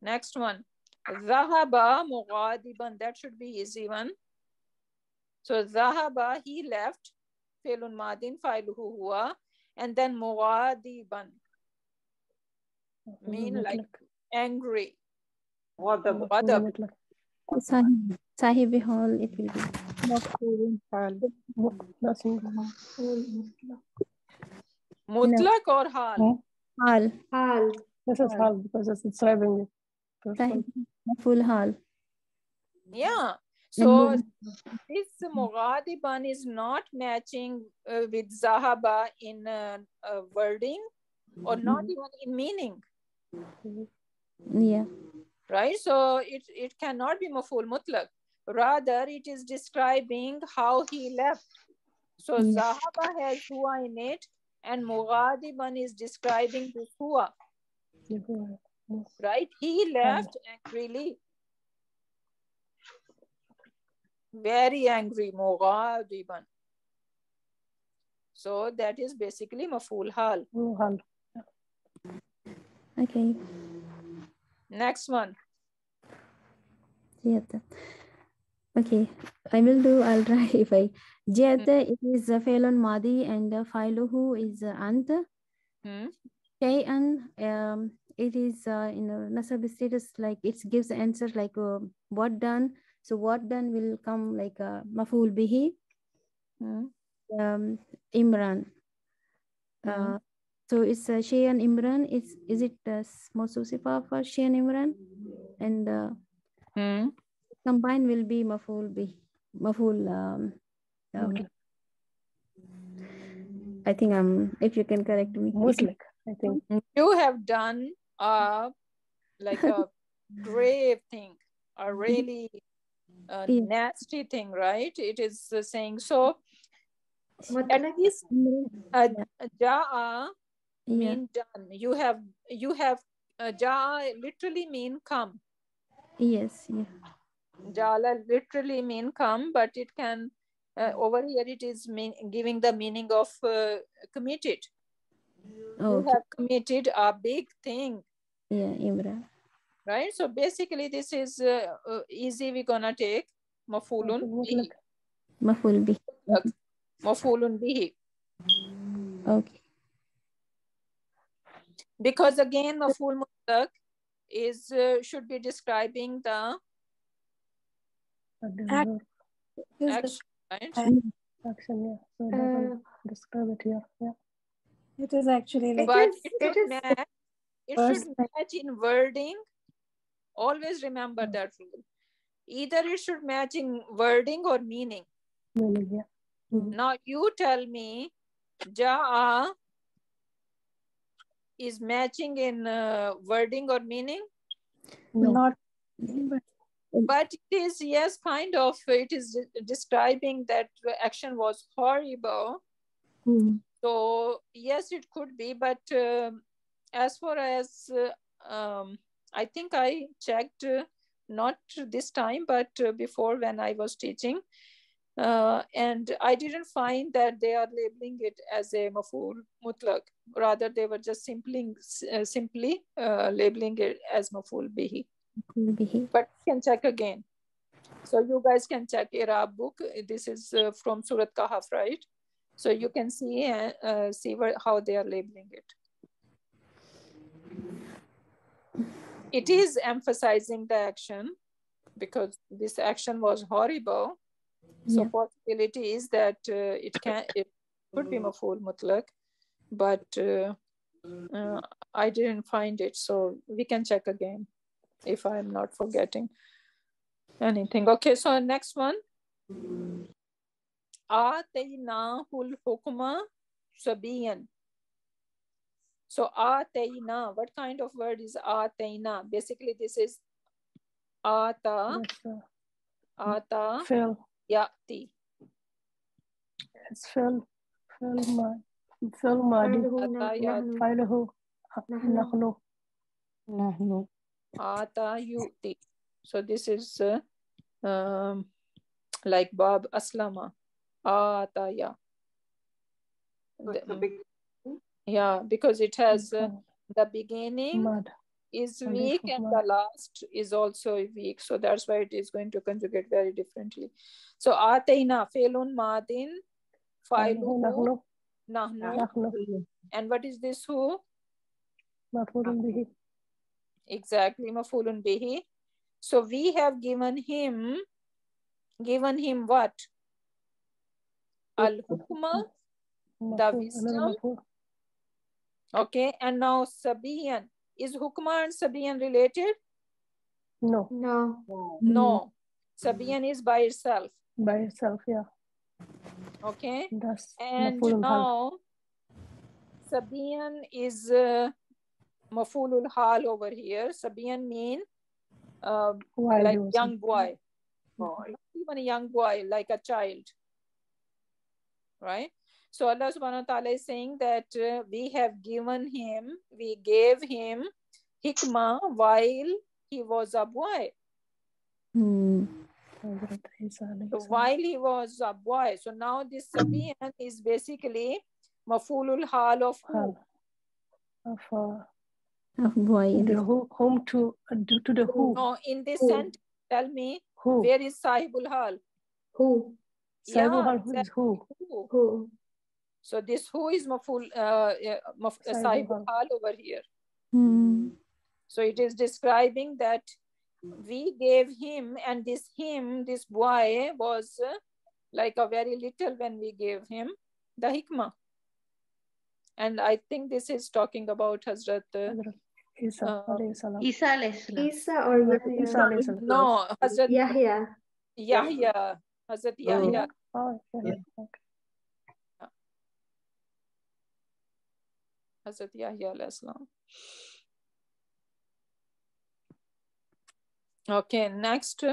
Next one. Zahaba Mughadiban. That should be easy one. So Zahaba, he left. Failun Madin, Failuhu Hua. And then Mughadiban. Mean like angry. What the Sahibi Hall, it will be. Mutlak or Hal? Hal. Hal. This is Hal because it's describing it full hall. Yeah. So this Mughadiban is not matching uh, with Zahaba in uh, uh, wording or not even in meaning. Yeah. Right? So it, it cannot be Muful Mutlak. Rather, it is describing how he left. So Zahaba has Hua in it and Mughadiban is describing this Hua right? He left angrily. Very angry, mughadiban. So that is basically mafool hal. Okay. Next one. Yeah. Okay, I will do. I'll <laughs> try if I. Jata hmm. is a failon madi and failuhu is ant. Hmm. Shay'an um, it is uh, in a nasab status like it gives the answer like uh, what done. So what done will come like a maful bihi Hmm? um, Imran. Uh, so it's uh, Shayan Imran. Is is it uh, Mosu Sifa for Shayan Imran? And uh, Hmm? combined will be maful bi maful um, um, Okay. I think I'm if you can correct me. Mutlaq I think. You have done a like a <laughs> grave thing, a really nasty thing, right? It is uh, saying so. At yeah. mean done. You have you have ja literally mean come. Yes, yeah. Ja literally mean come, but it can uh, over here it is mean, giving the meaning of uh, committed. Okay. You have committed a big thing yeah Imran right? So basically, this is uh, uh, easy. We're gonna take mafulun bihi. mutlaq maful bi Mafulun bihi. okay Because again, maful mutlaq is uh, should be describing the Act- action, right? action yeah so Uh, describe it here yeah It is actually like But it it should match. It First should match in wording. Always remember that rule. Either it should match in wording or meaning. meaning yeah Now you tell me, Ja'a is matching in uh, wording or meaning, no not but it is yes, kind of. It is de- describing that action was horrible. Hmm. So yes, it could be, but um as far as uh, um, I think I checked, uh, not this time, but uh, before when I was teaching, uh, and I didn't find that they are labeling it as a maful mutlaq. Rather, they were just simply uh, simply uh, labeling it as maful bihi. bihi But you can check again. So you guys can check Irab book. This is uh, from Surat Kahaf, right? So you can see see where, how they are labeling it. It is emphasizing the action because this action was horrible. So Yeah. possibility is that uh, it can it could be maful mutlaq, but uh, uh, I didn't find it. So we can check again if I'm not forgetting anything. Okay, so next one. Ataynahul hukma sabiyan. So ataina, what kind of word is ataina? Basically, this is ata, ata, fill. yapti. It's fill, fill my, fill my, filahu, nahnu. Nahnu. Ata yu'ti. So this is uh, um, like Bob Aslama, ataya. So it's a big yeah because it has uh, the beginning Mad. is weak and the last is also weak. So that's why it is going to conjugate very differently. So ataina felun madin failu nahnu. and what is this who? Mafulun bihi. Exactly mafulun bihi. So we have given him given him what? Al hukma the wisdom Okay, and now Sabian. Is Hukma and Sabian related? No. No. No. Mm. Sabian is by itself. By itself, yeah. Okay. That's and now Sabian is uh, mafulul hal over here. Sabian mean uh, like young boy. boy. Even a young boy, like a child. Right? So Allah subhanahu wa ta'ala is saying that uh, we have given him, we gave him hikmah while he was a boy. Hmm. So while he was a boy. So now this Sabiyan is basically mafulul hal of who? Of, uh, of boy. The who, home to, uh, to the who? No, in this who? sentence, tell me, who? where is Sahibul hal? Who? Sahibul yeah, hal who is who? Who? who? So this who is maful uh, uh maf, uh, over here. So it is describing that we gave him, and this him, this boy was uh, like a very little when we gave him the hikmah. And I think this is talking about Hazrat. Uh, Isa, uh, Isa, Isa or Yahya. Isa no, Hazrat Yahya. Yahya. Hazrat Yahya. Oh, yeah. Hazrat Yahya alayhi salam. Okay, next.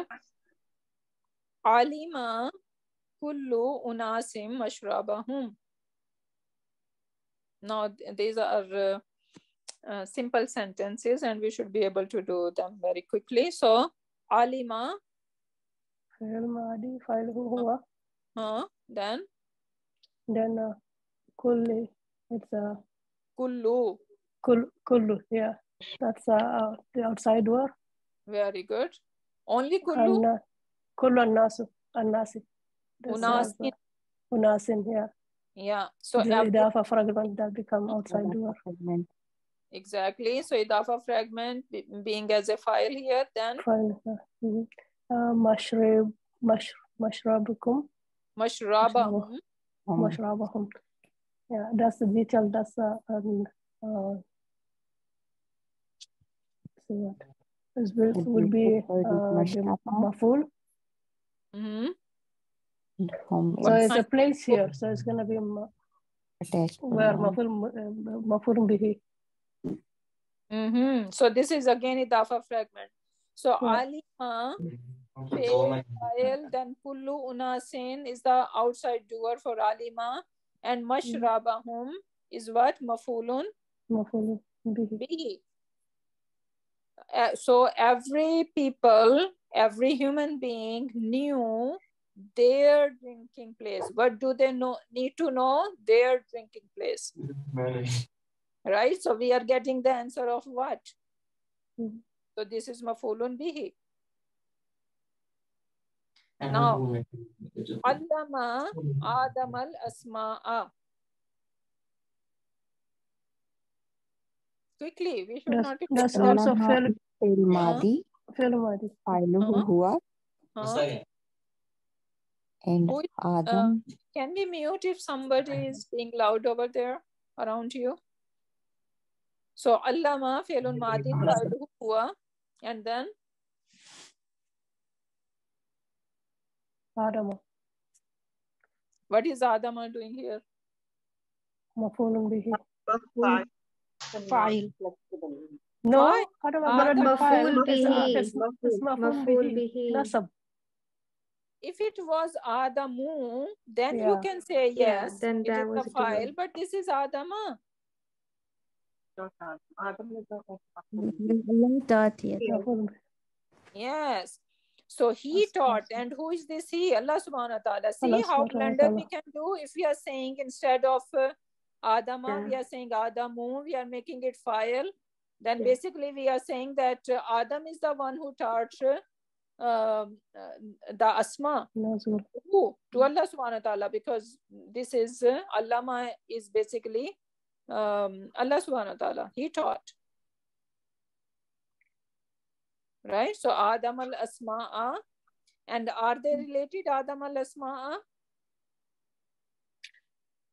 Alima kullu unasim mashrabahum. Now, th- these are uh, uh, simple sentences and we should be able to do them very quickly. So, Alima, فعل ماضي فاعله هو huh? then then uh, كل it's uh, kullu. Kul, kullu, yeah. That's uh, uh the outside word. Very good. Only kullu? And, uh, kullu and nasu. And nasi. Unasin. Uh, unasin, yeah. Yeah. So the idafa fragment that become outside word. Exactly. So idafa fragment being as a file here then. File. Mm-hmm. Uh, mashrib, mash, mashrabukum. Mashrabahum. Mashrabahum ja, dat detail het detail, um, uh so what this will will be Maful. Mm -hmm. So it's a place here, so it's going to uh, be. Where Maful Maful bihi. Mm-hmm. So this is again a Dafa fragment. So Ali Ma, then Kullu Unasin is the outside doer for Ali Ma and mashrabahum is what mafulun maful bihi bihi. Uh, so every people, every human being knew their drinking place. What do they know? Need to know their drinking place, right? So we are getting the answer of what? Mhm. So this is mafulun bihi. Now, Allama Adam al Asma'a. Quickly, we should not. That's also fail. Fail Madi. Fail Madi. Failuhu huwa. Huh? Uh-huh. And Would, uh, Adam. Can we mute if somebody is being loud over there around you? So, Allama, Failun Madi, Failuhu huwa. And then آدم what is Adama doing here? مفعول به File. No Why? آدم آدم عبارة عن مفعول فاعل اسم به. اسم اسم مفعول مفعول به به. نصب If it was Adamu, then you Yeah. can say Yeah, yes, then it that is was the a dual. file, but this is Adama. Allah taught, yes. مفعول به Yes. So he taught, and who is this he? Allah subhanahu wa ta'ala. See Allah how blunder we can do if we are saying instead of uh, Adama, yeah. we are saying Adamu, we are making it file. Then yeah. basically we are saying that uh, Adam is the one who taught uh, um, uh, the asma who, to Allah subhanahu wa ta'ala because this is uh, Allama is basically um, Allah subhanahu wa ta'ala. He taught right? So Adam al Asma'a. And are they related, Adam al Asma'a?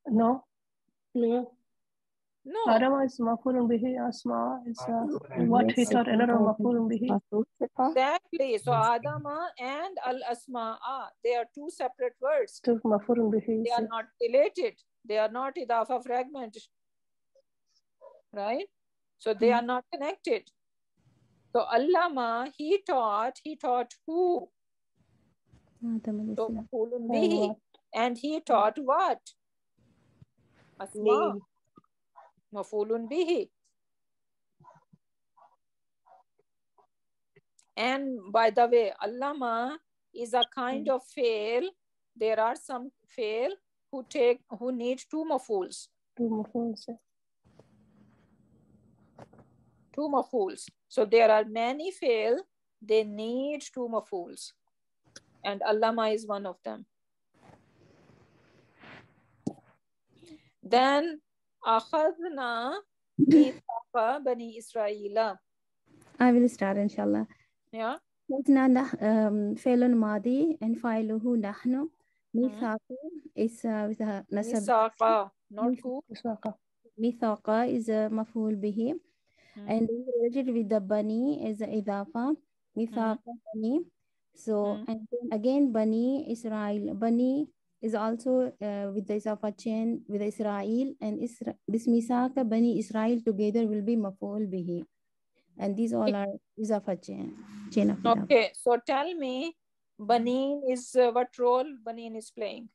No. No. No. Adam is mafulun bihi asma is uh, what he taught another mafulun bihi. Exactly. So Adama and al asma'a they are two separate words. They are not related. They are not idafa fragment. Right. So they hmm. are not connected. So Allama, he taught, he taught who? Ah, so. And he taught what? Asma. Mafulun bihi. And by the way, Allama is a kind of fail. There are some fail who take who need two mafools. Two mafools. Two mafools. So there are many fail. They need two mafools, And Allama is one of them. Then Akhadna Bani Israel. I will start inshallah. Yeah. Mithna um, failun madi and failuhu nahnu. Hmm. Mithaqa is uh, with a nasab. Mithaqa, not who? Mithaqa is a maful bihi. Mm. And related with the bani is idafa, mithaqa bani. So mm-hmm. and then again bani Israel, bani is also uh, with the idafa chain with Israel and Isra this mithaqa bani Israel together will be maful bihi. And these all are idafa chain. chain of idafa. okay, so tell me, Banin is uh, what role Banin is playing?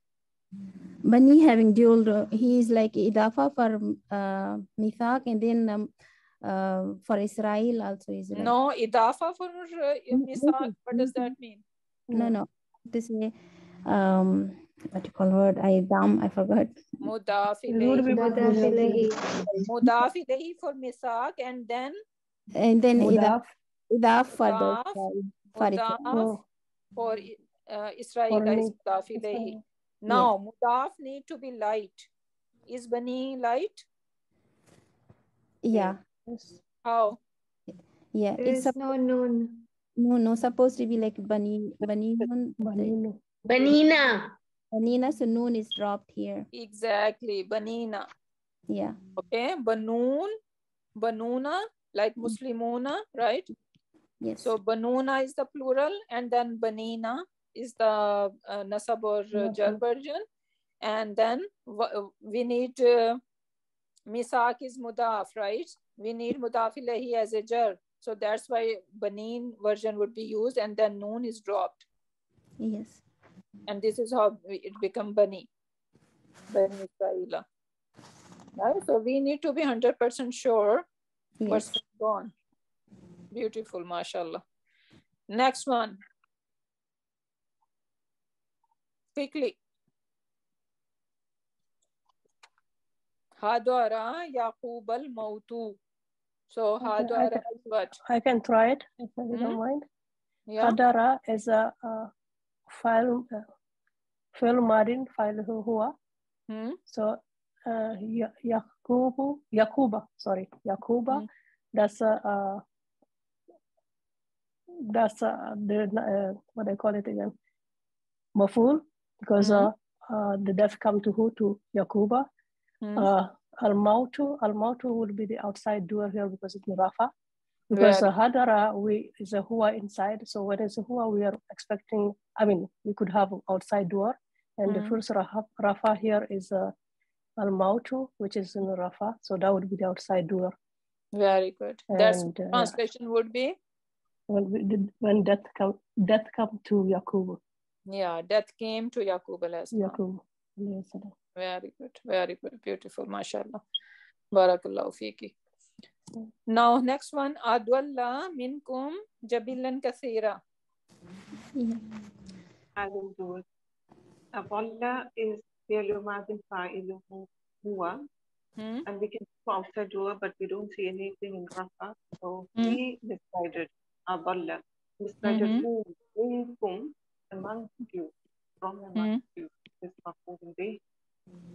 Bani having dual role. He is like Idafa for uh, Mithaq and then um, uh, for Israel also Israel. No, idafa for uh, Misak. What does that mean? No, no. to say, um, what you call word? I dam. I forgot. Mudafilehi. Mudafilehi for Misak, and then. And then idaf. Idaf for the for Israel. For uh, Israel, that is mudafilehi. Now, yes. mudaf need to be light. Is bani light? Yeah. How? Yeah. It's no noon. No, no, supposed to be like bani, bani, banina. Banina. So noon is dropped here. Exactly, banina. Yeah. Okay, banoon, banuna, like muslimuna, right? Yes. So banuna is the plural and then banina is the uh, nasab or uh, version. And then uh, we need uh, misak is mudaf, right? We need mudaf ilahi as a jar, so that's why Banin version would be used, and then noon is dropped, yes and this is how it become Bani, Bani Israila. Right? So we need to be hundred percent sure what's yes on. Beautiful, mashallah. Next one. Quickly. Hadwara Yaqub al Mautu. So Hadwara is what? I can try it if you hmm? don't mind. Yeah. Hadara is a, a file, uh, file marin, file huwa. Hmm? So uh, Yakubu, Yakuba, sorry, Yakuba. Mm. That's a, that's a, the, uh, what I call it again, maful, because mm-hmm. uh, the death come to who to Yakuba, Hmm. Uh, Al Mautu, Al Mautu would be the outside door here because it's Rafa. Because uh, Hadara we is a Hua inside, so when it's a Hua, we are expecting. I mean, we could have outside door, and the Mhm. first Rafa, here is uh, Al Mautu, which is in Rafa, so that would be the outside door. Very good. That's And uh, translation would be when we did, when death come, death come to Yaqub, yeah, death came to Yaqub alayhi salam. Yaqub. alayhi salam. Very good, very good, beautiful, mashallah. Barakallahu fiki. Now, next one, Adwalla minkum jabilan will do it. Is fi'lu madin fa'iluhu huwa. Hmm? And we can do outside doer, but we don't see anything in Rafa. So Hmm. he misguided Aballa. Misguided Mhm. who? Minkum, among you. From among you. This mafhum be.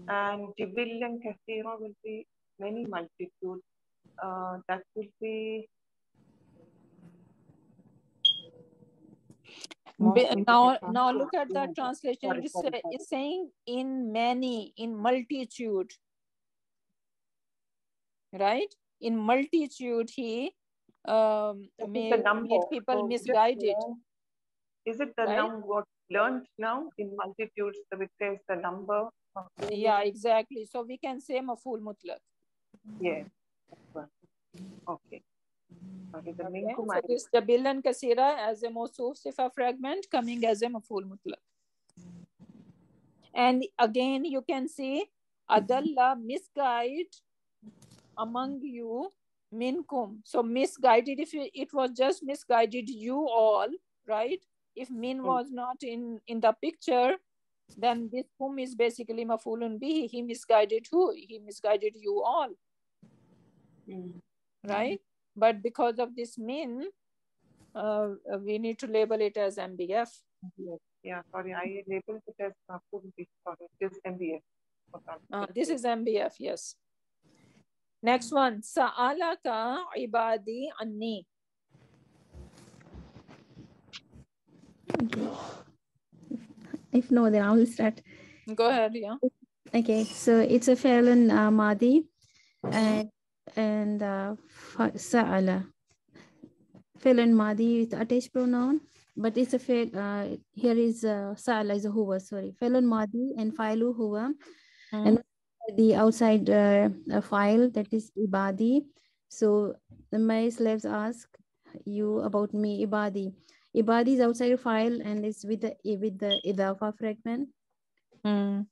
And Jibillan Kathira will be many multitude. Uh, that will be Now, now look at the translation. Sorry, It's, sorry, sorry. it's saying in many, in multitude, right? In multitude, he um, made, number. made people So misguided. Is it the Right? noun what learned now in multitudes, the which says the number? Yeah, exactly. So we can say maful mutlaq. Right. Okay. Sorry, the Okay, so this jabilan kasira as a mawsuf sifa fragment coming as a maful mutlaq. And again, you can see adalla misguide among you minkum. So misguided, if it it was just misguided you all, right? If min Hmm. was not in in the picture, then this whom is basically mafulun bihi. He misguided who? He misguided you all. Mm. right? But because of this min, uh, we need to label it as MBF. Yes. Yeah, sorry, I labeled it as mafhum bih. Sorry, it is MBS. Uh, this is MBF, yes. Next one, Sa'alaka ibadi anni. If no, then I will start. Go ahead, yeah. Okay, so it's a fi'l uh, madi and and uh, sa'ala. Fi'l madi with attached pronoun, but it's a fi'l, uh, here is uh, sa'ala is a huwa, sorry. Fi'l madi and fa'ilu huwa. And the outside uh, file that is ibadi. So the my slaves ask you about me, ibadi. Ibadi is outside file and it's with the with the idafa fragment. Mm.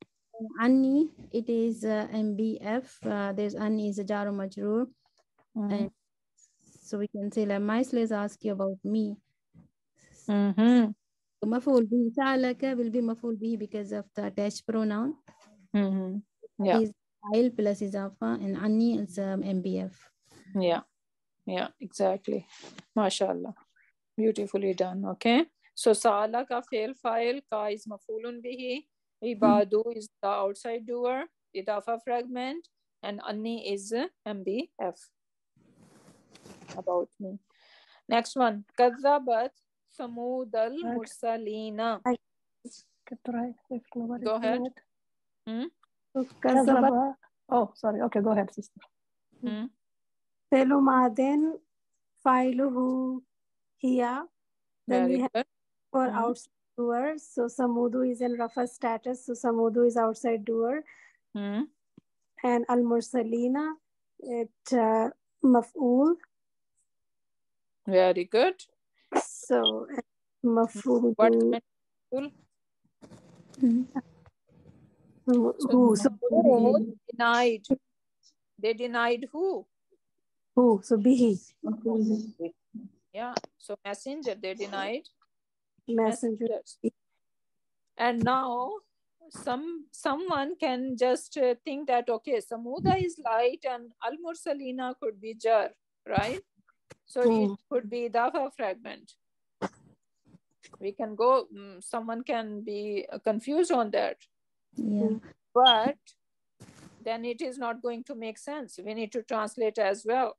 Anni, it is uh, MBF. Uh, there's Anni is a jar majroor. And so we can say like my slaves ask you about me. Mm-hmm. So maful bihi sa'alaka will be maful bihi because of the attached pronoun. Mm-hmm. Yeah. Is file plus izafa and Anni is um, MBF. Yeah, yeah, exactly. MashaAllah. Beautifully done. Okay. So Sala ka fail file, ka is mafulun bihi, ibadu is the outside doer, idafa fragment, and anni is uh, MBF. About me. Next one. Kadzabat Samud al Mursalina. Can try if nobody Go ahead. Hmm? So, Kazzabat. Kazzabat- Oh, sorry. Okay, go ahead, sister. Hmm? Fi'lu madin, fa'iluhu hiya. Then we Very have good. for Mhm. outside doer. So Samudu is in Rafa status. So Samudu is outside doer. Hmm? And Al Mursalina, it uh, maf'ul. Very good. So maf'ul. What kind of Who? So Who denied? They denied who? who? So bihi. Yeah. So messenger, they denied Messenger. messengers. And now some someone can just uh, think that okay, Samuda is light and Al Mursalina could be jar, right? So it Hmm. could be Dafa fragment. We can go, mm, someone can be uh, confused on that. Yeah. But then it is not going to make sense. We need to translate as well.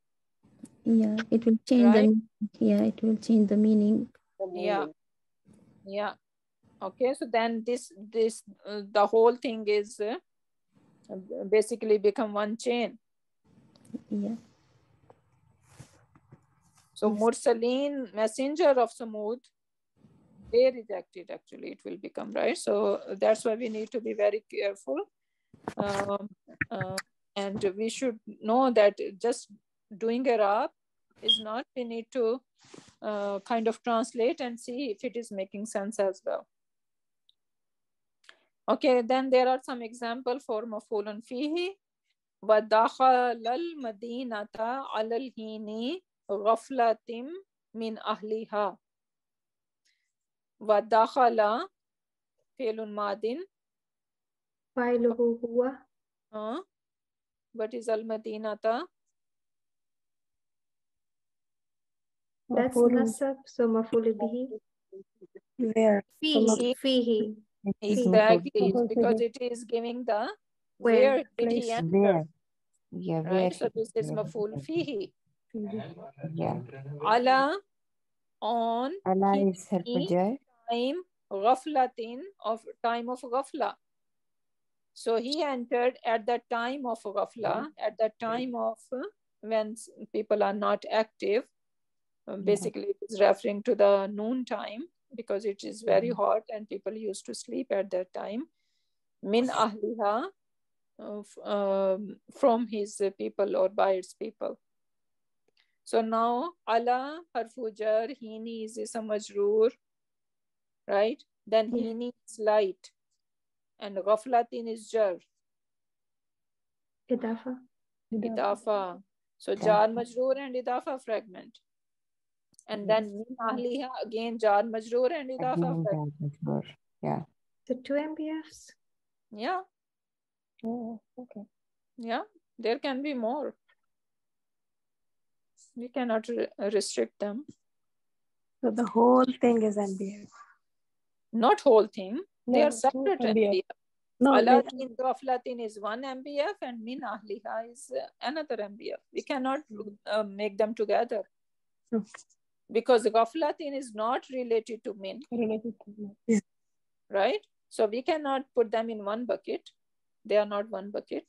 Yeah, it will change Right. the yeah, it will change the meaning. yeah. Yeah. Okay so then this this uh, the whole thing is uh, basically become one chain. Yeah. so mursaleen messenger of samud they rejected actually it will become right? So that's why we need to be very careful. Um, uh, and we should know that just doing a rap is not we need to uh, kind of translate and see if it is making sense as well okay then there are some example for mafulun fihi ودخل المدينة على الحين غفلة من أهلها ودخل فعل ماض فاعله هو uh, what is المدينة That's nasab, so mafuli bihi. Where? Fihi. Fihi. Exactly, because it is giving the where, where did he enter. Where. Yeah, where. So this is maful fihi. Yeah. Allah on Allah is time ghaflatin of time of ghafla. So he entered at the time of ghafla, at the time of when people are not active. Um, mm-hmm. basically yeah. it's referring to the noon time because it is very mm-hmm. hot and people used to sleep at that time. Min ahliha uh, um, from his people or by its people. So now ala harfujar hini is ism right? Then he mm-hmm. needs hini is light. And ghaflatin is jar. Idafa. Idafa. So yeah. jar and idafa fragment and then min ahliha again jar majroor and idafa Again, fragment that is. Yeah. the two MBFs yeah oh, okay yeah there can be more we cannot re- restrict them So the whole thing is MBA. not whole thing they are separate MBF. MBF. No, like, Alatin Ghaflatin is one MBF and Min Ahliha is uh, another MBF. We cannot uh, make them together Okay. Because the Ghaflatin is not related to Min, related to right? So we cannot put them in one bucket. They are not one bucket.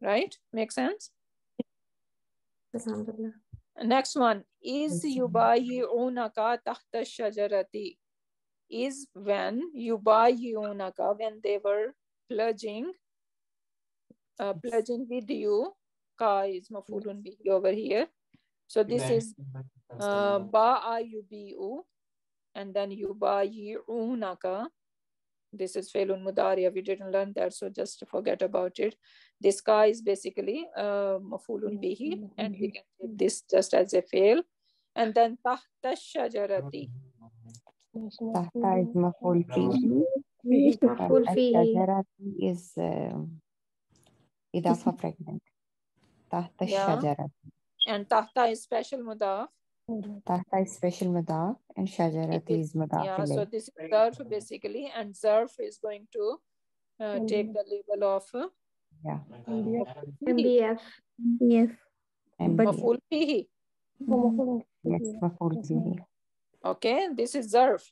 Right? Make sense? Next one is yubayi'unaka tahta shajarati. Is when yubayi'unaka, when they were pledging, uh, pledging with you. Ka is mafulun bihi over here. So this is uh, ba'a yubi'u and then yubayi'unaka. This is failun mudariya. We didn't learn that, so just forget about it. This ka is basically uh, mafulun bihi and we can take this just as a fail. And then tahta shajarati. Tahta is maful bihi. Maful bihi. is uh, idafa fragment. Tahta shajarati. And tahta is special mudaf. Tahta is special mudaf and It shajarati is, is mudaf yeah, so this is zarf basically, and zarf is going to uh, take the label of uh, Yeah. MBF Yes. And But- maful fihi. yes, maful fihi. Okay, this is zarf.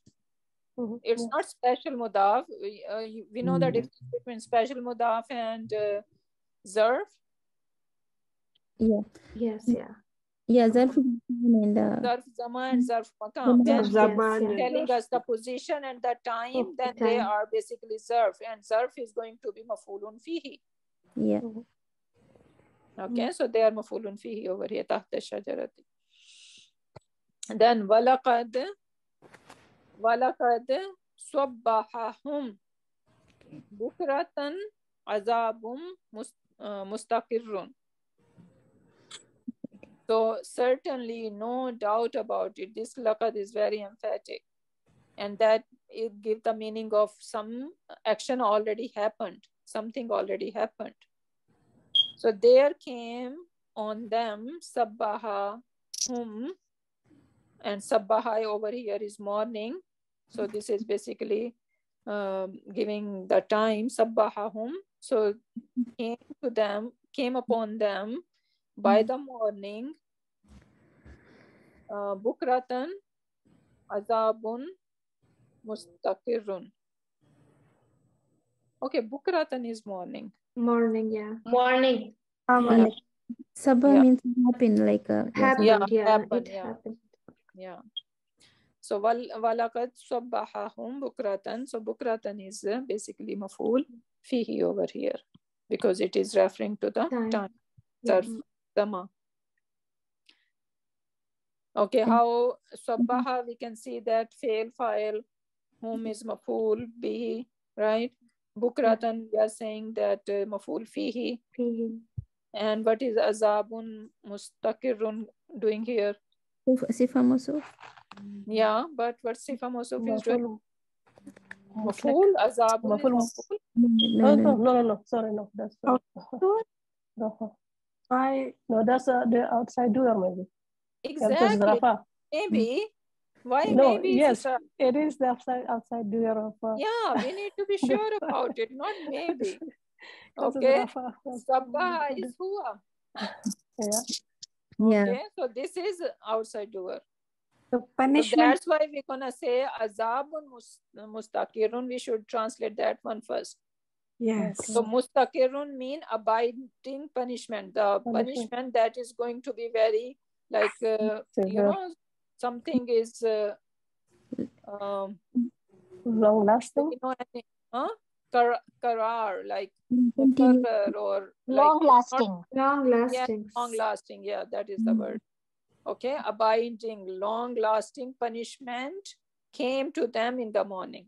It's not special mudaf. We, uh, we know the Mm. difference between special mudaf and uh, zarf. Yeah. yes yeah Yeah, zarf and uh, Zarf zaman and zarf makam. Zaman. When Zaman, it's yeah. telling us the position and the time, Oh, then the they are basically zarf, and zarf is going to be mafulun fihi. yeah. Okay, so they are mafulun fihi over here, tahta shajarati. Then walaqad, walaqad sabbahahum bukratan azabum mus- uh, mustaqirrun. So certainly no doubt about it. This laqad is very emphatic. And that it gives the meaning of some action already happened. Something already happened. So there came on them sabbaha hum and sabbaha over here is morning. So this is basically um, giving the time sabbaha hum. So came to them, came upon them by the morning uh, bukratan azabun mustaqirun okay bukratan is morning Morning, yeah. Morning. Yeah. Sabah Yeah. means happen, like uh, Happened, Yeah, yeah. happened, it yeah. happened. Yeah. So wal walaqad sabbahahum bukratan. So bukratan is uh, basically maful fihi over here because it is referring to the Time. time. Yeah. Zarf Okay, how sabbaha we can see that fail file whom is maful bihi, right? Bukratan we are saying that uh, maful fihi. Fihi. And what is azabun mustakirun doing here? Sifa Musuf. Yeah, but what Sifa Mosuf is doing? Maful. Azabun Maful. maful. No, No, no, no. Sorry, no. That's uh, <laughs> no. Why? No, that's uh, the outside door maybe. Yeah, because Exactly. Rafa. Maybe. Why No, maybe? yes, sister? it is the outside outside door of. Uh, Yeah, we need to be <laughs> sure about it, not maybe. <laughs> Okay. Rafa. Sabbaha is huwa. Yeah. Yeah. Okay, so this is outside door. So punishment. that's why we're gonna say azabun mus- mustaqirun. We should translate that one first. Yes. So mustaqirun mean abiding punishment. The Punishment. punishment that is going to be very like uh, you know something is uh, um, Long lasting. you know any- huh? Kar- karar like Continue. muqarrar or Long like lasting. Long yeah, lasting. long lasting. Yeah, that is the word. Okay, abiding, long lasting punishment came to them in the morning.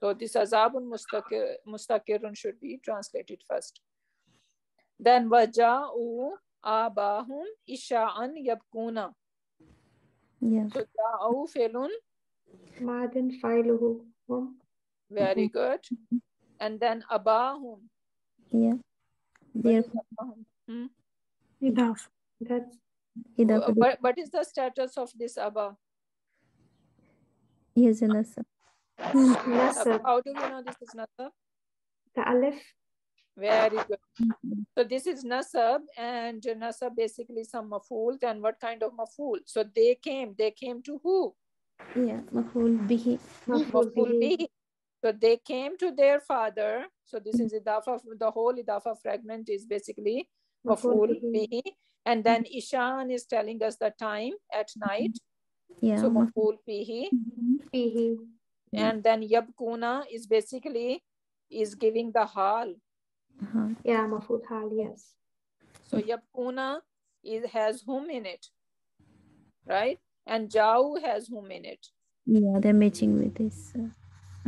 So this azabun mustaqir, mustaqirun should be translated first. Then waja'u abahum isha'an yabkuna. Yeah. So ja'u felun, Madin filuhu. Hum. very good. And then abahum. Yeah. What Their abahum? Hmm? Idaf. That's Idaf. What, what is the status of this abba? Yes, a nasab. Nasab. How do we know this is nasab? The alif. Very good. So this is nasab and nasab basically some maful. Then what kind of maful? So they came. They came to who? Yeah. Maful bihi. Maf'ul Maful bihi. bihi. So they came to their father. So this is idafa. The whole idafa fragment is basically Maf'ul maful bihi. bihi. And then Ishan is telling us the time at night. Yeah. So maf- maful bihi. Fihi. And then yabkuna is basically is giving the hal. uh-huh. Yeah, maful hal, yes. So yabkuna is has whom in it, right? And jau has whom in it. Yeah, they're matching with this uh.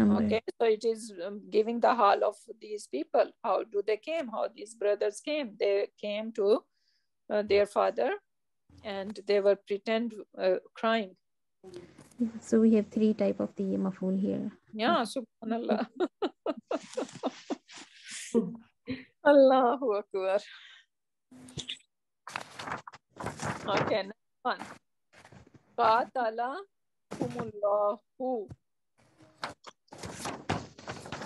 Okay, so it is um, giving the hal of these people. How do they came? How these brothers came? They came to uh, their father, and they were pretend uh, crying. Yeah, So we have three type of the maful here. Yeah, subhanallah. Allahu Akbar. Okay, next one. Qatala humullahu.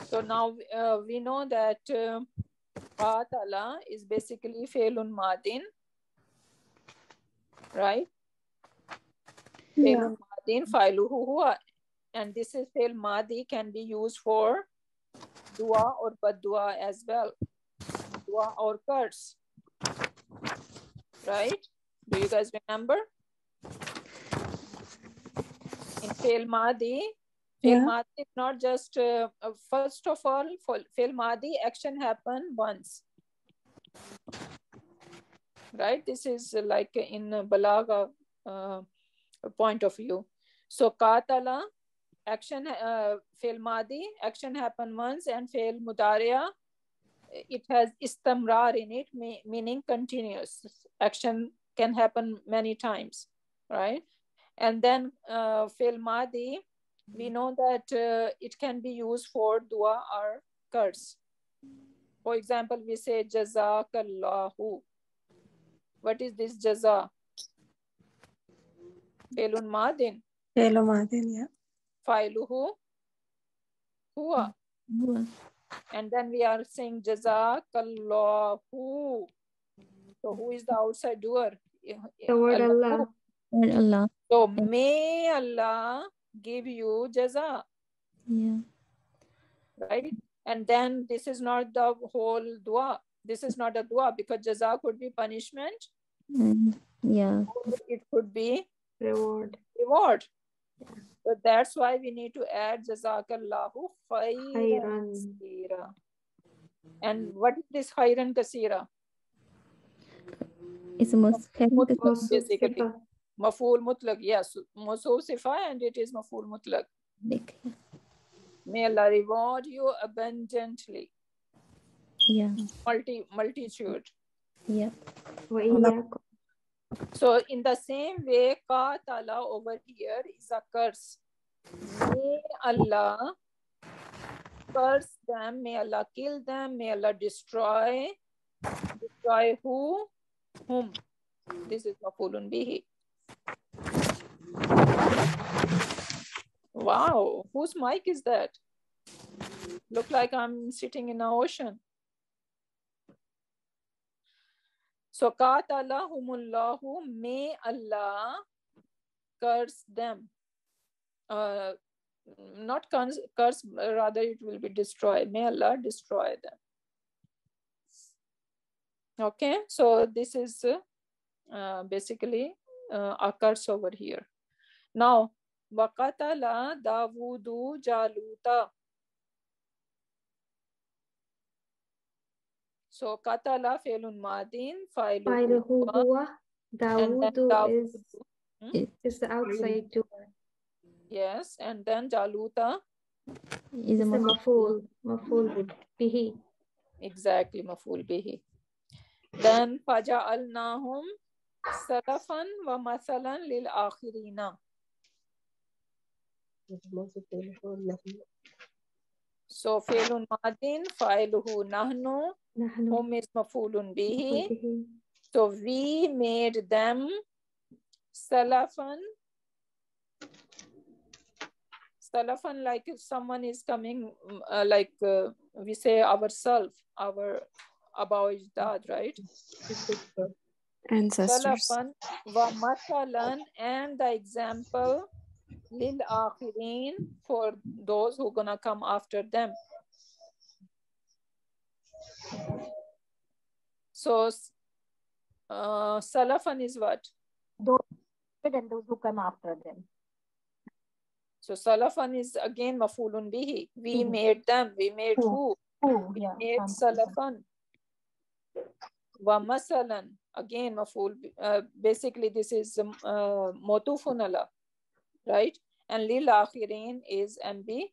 So now uh, we know that uh, Qatala is basically Failun Madin, right? Failun Madin, Failuhu huwa. And this is Fail Madi can be used for dua or badua as well. Dua or curse. Right? Do you guys remember? In Fail Madi, Fail Yeah. Madi is not just, uh, uh, first of all, for Fail Madi, action happen once. Right? This is like in Balaga uh, point of view. So Katala, action, uh, Fail Madi, action happen once and Fail Mudaria, it has istamrar in it, meaning continuous. Action can happen many times, right? And then uh, fail madi, we know that uh, it can be used for dua or curse. For example, we say jazakallahu. What is this jaza? Failun madin. Hello, Madin. Yeah. Failuhu huwa. Huwa. And then we are saying Jazakallahu. So who is the outside doer? The word Allah. Word Allah. So may Allah give you jaza, Yeah. right? And then this is not the whole dua. This is not a dua because jaza could be punishment. Mm, yeah. It could be Reward. reward. So that's why we need to add jazakallahu khairan Khairan. kasira. And what is this khairan kasira? It's a most Mutlaq Mawsuf basically. Maful mutlaq, yes. Mawsuf sifa and it is maful mutlaq. May Allah reward you abundantly. Yeah. Multi multitude. Yeah. So in the same way, Qatala over here is a curse. May Allah curse them, may Allah kill them, may Allah destroy. Destroy who? Whom? This is mafulun bihi. Wow, whose mic is that? Look like I'm sitting in an ocean. So qatalahumullahu, may Allah curse them. Uh, not curse, curse, rather it will be destroyed. May Allah destroy them. Okay, so this is uh, basically uh, a curse over here. Now, waqatala Davudu Jaluta. So qatala fi'lun madin, fa'iluhu Fa'iluhu huwa, huwa. and then Dawudu is, hmm? Davudu. is the outside door. Yes, and then Jaluta, Is a It's a maful. maful. Maful bihi. exactly maful bihi. Then faja'alnahum salafan wa masalan lil akhirina. So madin, fa'iluhu nahnu, Nahnu. hum is mafulun bihi. So we made them salafan. Salafan, like if someone is coming, mm, uh, like uh, we say ourself, our about dad, right? Ancestors. Salafan wa masalan, and the example lil akhirin for those who gonna come after them. So, uh, salafan is what? Those and those who come after them. So salafan is again mafulun bihi. We Mhm. made them. We made Who? who? Who? We Yeah. made salafan. Wa masalan again maful. Uh, basically, this is um, uh, motufun right? And lil akhirin is MB.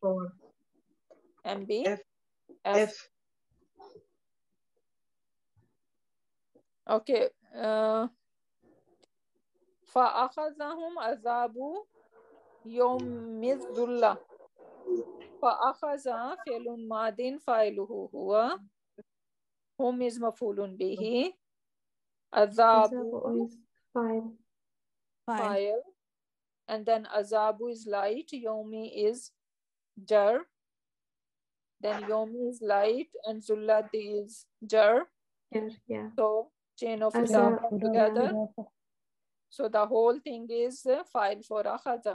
MB. F. F. F. Okay. Uh, فأخذهم عذاب يوم الذلة فأخذ فعل ماض فاعله هو هم is مفعول به عذاب Azabu is file. file and then azabu is light yomi is jar then yomi is light and zullat is jar Yeah. yeah. so chain of Azab, together so the whole thing is uh, file for akhaza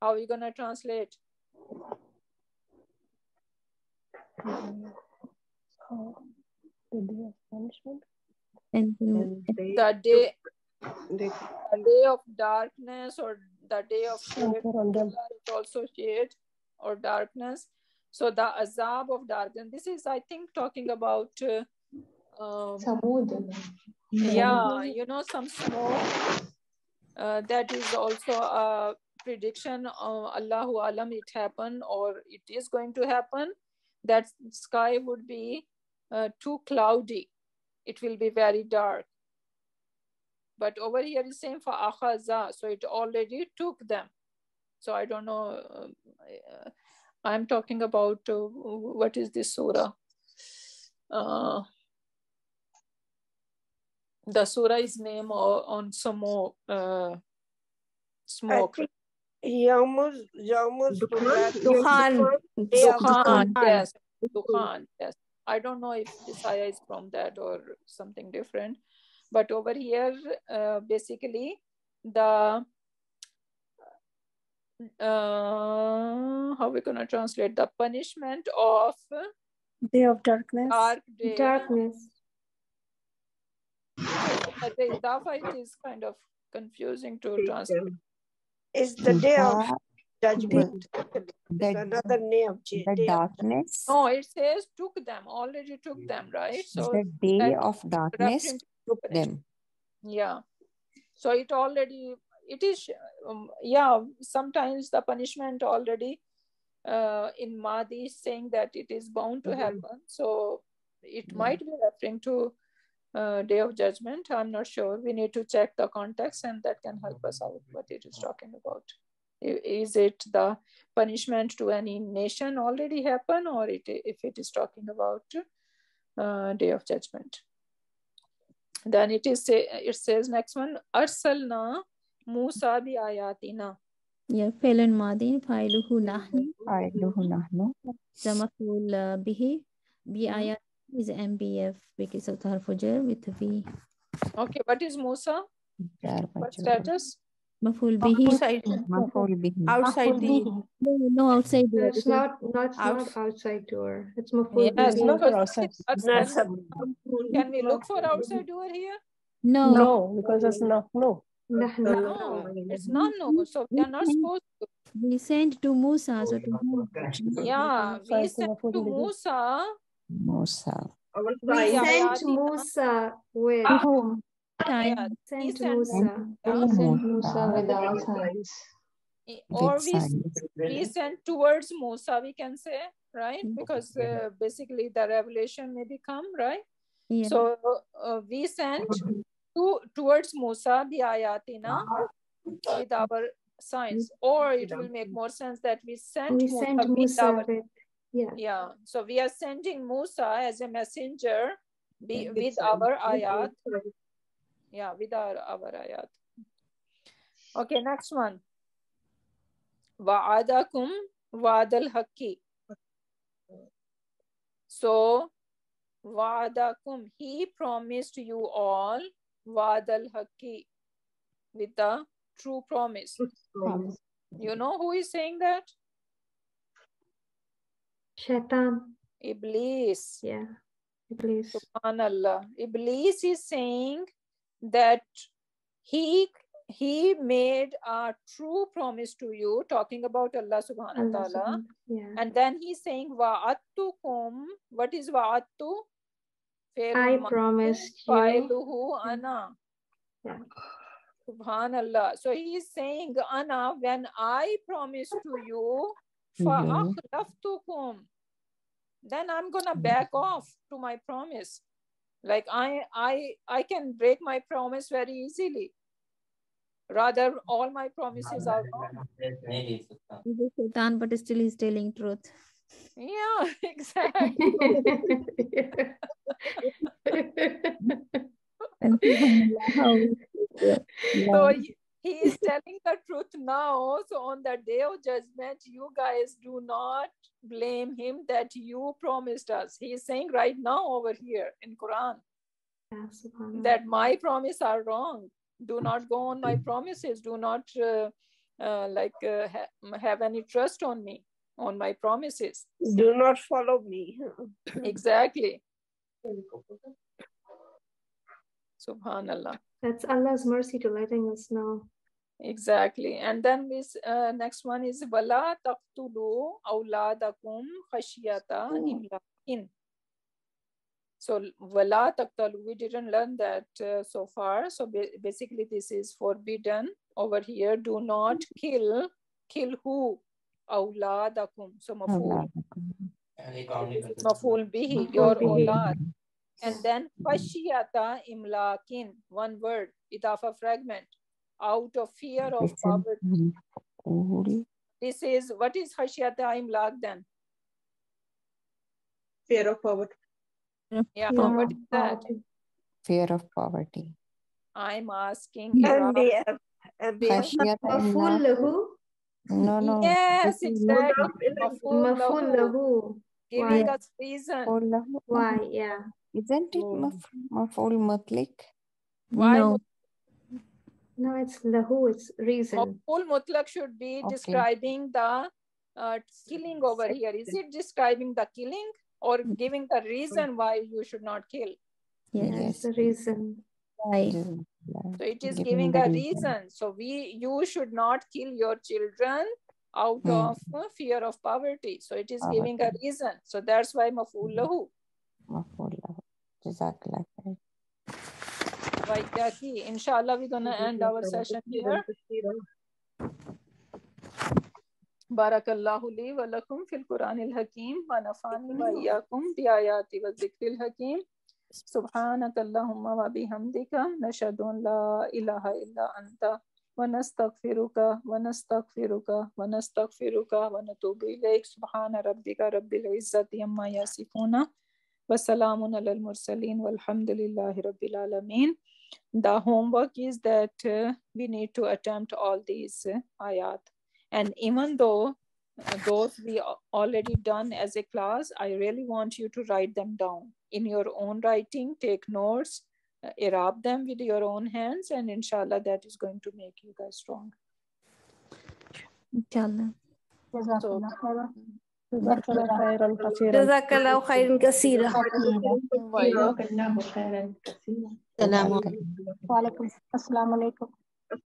how are you gonna translate The day of punishment. And And they the day they the day of darkness or the day of shade is also shade or darkness. So the azab of darkness this is i think talking about uh, um, yeah you know some smoke uh, that is also a prediction uh, allahu alam it happen or it is going to happen that sky would be uh, too cloudy. It will be very dark but over here is saying for akhaza. So it already took them. So i don't know uh, i'm talking about uh, what is this surah? Uh, the surah is name o- on smoke uh, smoke. Yamuz, Yamuz, Dukhan. Dukhan, yes. Dukhan, yes. I don't know if this ayah is from that or something different. But over here, uh, basically, the uh, how we gonna translate the punishment of Day of darkness. dark day. Darkness. But the idafa it is kind of confusing to translate. Is the day of judgment. the, Another name of the day of darkness, No, it says took them, already took them, right? So the day of darkness referring to them. Yeah. So it already, it is, um, yeah, sometimes the punishment already uh, in Mahdi is saying that it is bound to happen. So it might be referring to uh, Day of Judgment. I'm not sure. We need to check the context and that can help us out what it is talking about. Is it the punishment to any nation already happen or it, if it is talking about uh, Day of Judgment? Then it is say it says next one Arsalna Musa bi ayatina. Yeah, فعل ماضي فاعله نحن فاعله نحن the مفعول uh, به بآيات is MBF because of the harf jar with V Okay, what is Musa? جار What مجرور status? Maful oh, oh, oh, bihi. Outside. Maful bihi. Outside the. No, no outside door. It's not not outside, not outside door. It's maful yeah, bihi. not outside. Can we look for outside door here? No. No, because it's not no. No, no, it's not no. So we are not supposed to. We sent to Musa. So to Musa. Yeah, <laughs> we sent to Musa. Musa. We sent Musa with. Oh time we sent sent Musa. yeah, We sent Musa Musa with our signs. or we signs. we sent towards Musa, we can say, right? Because uh, basically the revelation may become, right? yeah So uh, we sent to towards Musa bi ayatina with our signs, or it will make more sense that we sent We Musa sent with our with, yeah. yeah. So we are sending Musa as a messenger be, with our ayat. Yeah, with our our ayat. Okay, next one. Wa'adakum wa'adal haqqi. So wa'adakum, he promised you all wa'adal haqqi with the true promise. Promise. You know who is saying that? Shaitan. Iblis. Yeah. Iblis. Subhanallah. Iblis is saying that he he made a true promise to you talking about allah subhanahu wa ta'ala yeah. and then he's saying wa'attu kum what is wa'attu i promised you. ana. Yeah. subhanallah. So he's saying ana when i promise to you mm-hmm. then i'm gonna back mm-hmm. off to my promise. Like I I I can break my promise very easily. Rather, all my promises are wrong. He's but still he's telling truth Yeah, <laughs> exactly. <laughs> and subhanallah, so he, is telling the truth now. So on the day of judgment, you guys do not blame him that you promised us. He is saying right now over here in Quran that my promise are wrong. Do not go on my promises. Do not uh, uh, like uh, ha- have any trust on me, on my promises. do not follow me. Exactly. <coughs> Subhanallah. That's Allah's mercy to letting us know. Exactly. And then this uh, next one is wala taqtulu awladakum khashyata imlakin. So wala taqtalu, we didn't learn that uh, so far. So ba- basically this is forbidden over here. Do not kill, kill who? Awladakum. So maful, maful bihi, your awlad. And then Khashyata Imlakin, one word, Idafa fragment, out of fear of poverty. This is, what is Hashyata Imlak then? Fear of poverty. Yeah, fear what is that? Fear of poverty. I'm asking. MBF. Maful lahu. No, no. Yes, exactly. Maful lahu. Giving us reason. Why, yeah. Isn't it oh. maf'ul mutlaq? Why? No. No, it's lahu, it's reason. Oh, maf'ul mutlak should be okay. describing the uh, killing over here. Is it describing the killing or giving the reason why you should not kill? Yes, yes. the reason. Why? So it is giving, giving a reason. reason. So we, you should not kill your children out mm. of uh, fear of poverty. So it is poverty. giving a reason. So that's why maful lahu. Maful lahu. جزاك الله خير. Right, Jackie. Inshallah, we're gonna end our session here. بارك الله لي ولكم في القرآن الحكيم ونفعني وإياكم بآيات والذكر الحكيم سبحانك اللهم وبحمدك نشهد أن لا إله إلا أنت ونستغفرك ونستغفرك ونستغفرك ونتوب إليك سبحان ربك رب العزة عما يصفون وسلام على المرسلين والحمد لله رب العالمين The homework is that uh, we need to attempt all these uh, ayat. And even though uh, those we a- already done as a class, I really want you to write them down in your own writing, take notes, uh, irab them with your own hands, and inshallah, that is going to make you guys strong. Inshallah. So, جزاك الله خيرا كثيرا جزاك الله خيرا كثيرا وإياكم. جزاك الله خيرا كثيرا السلام جزاك وعليكم السلام عليكم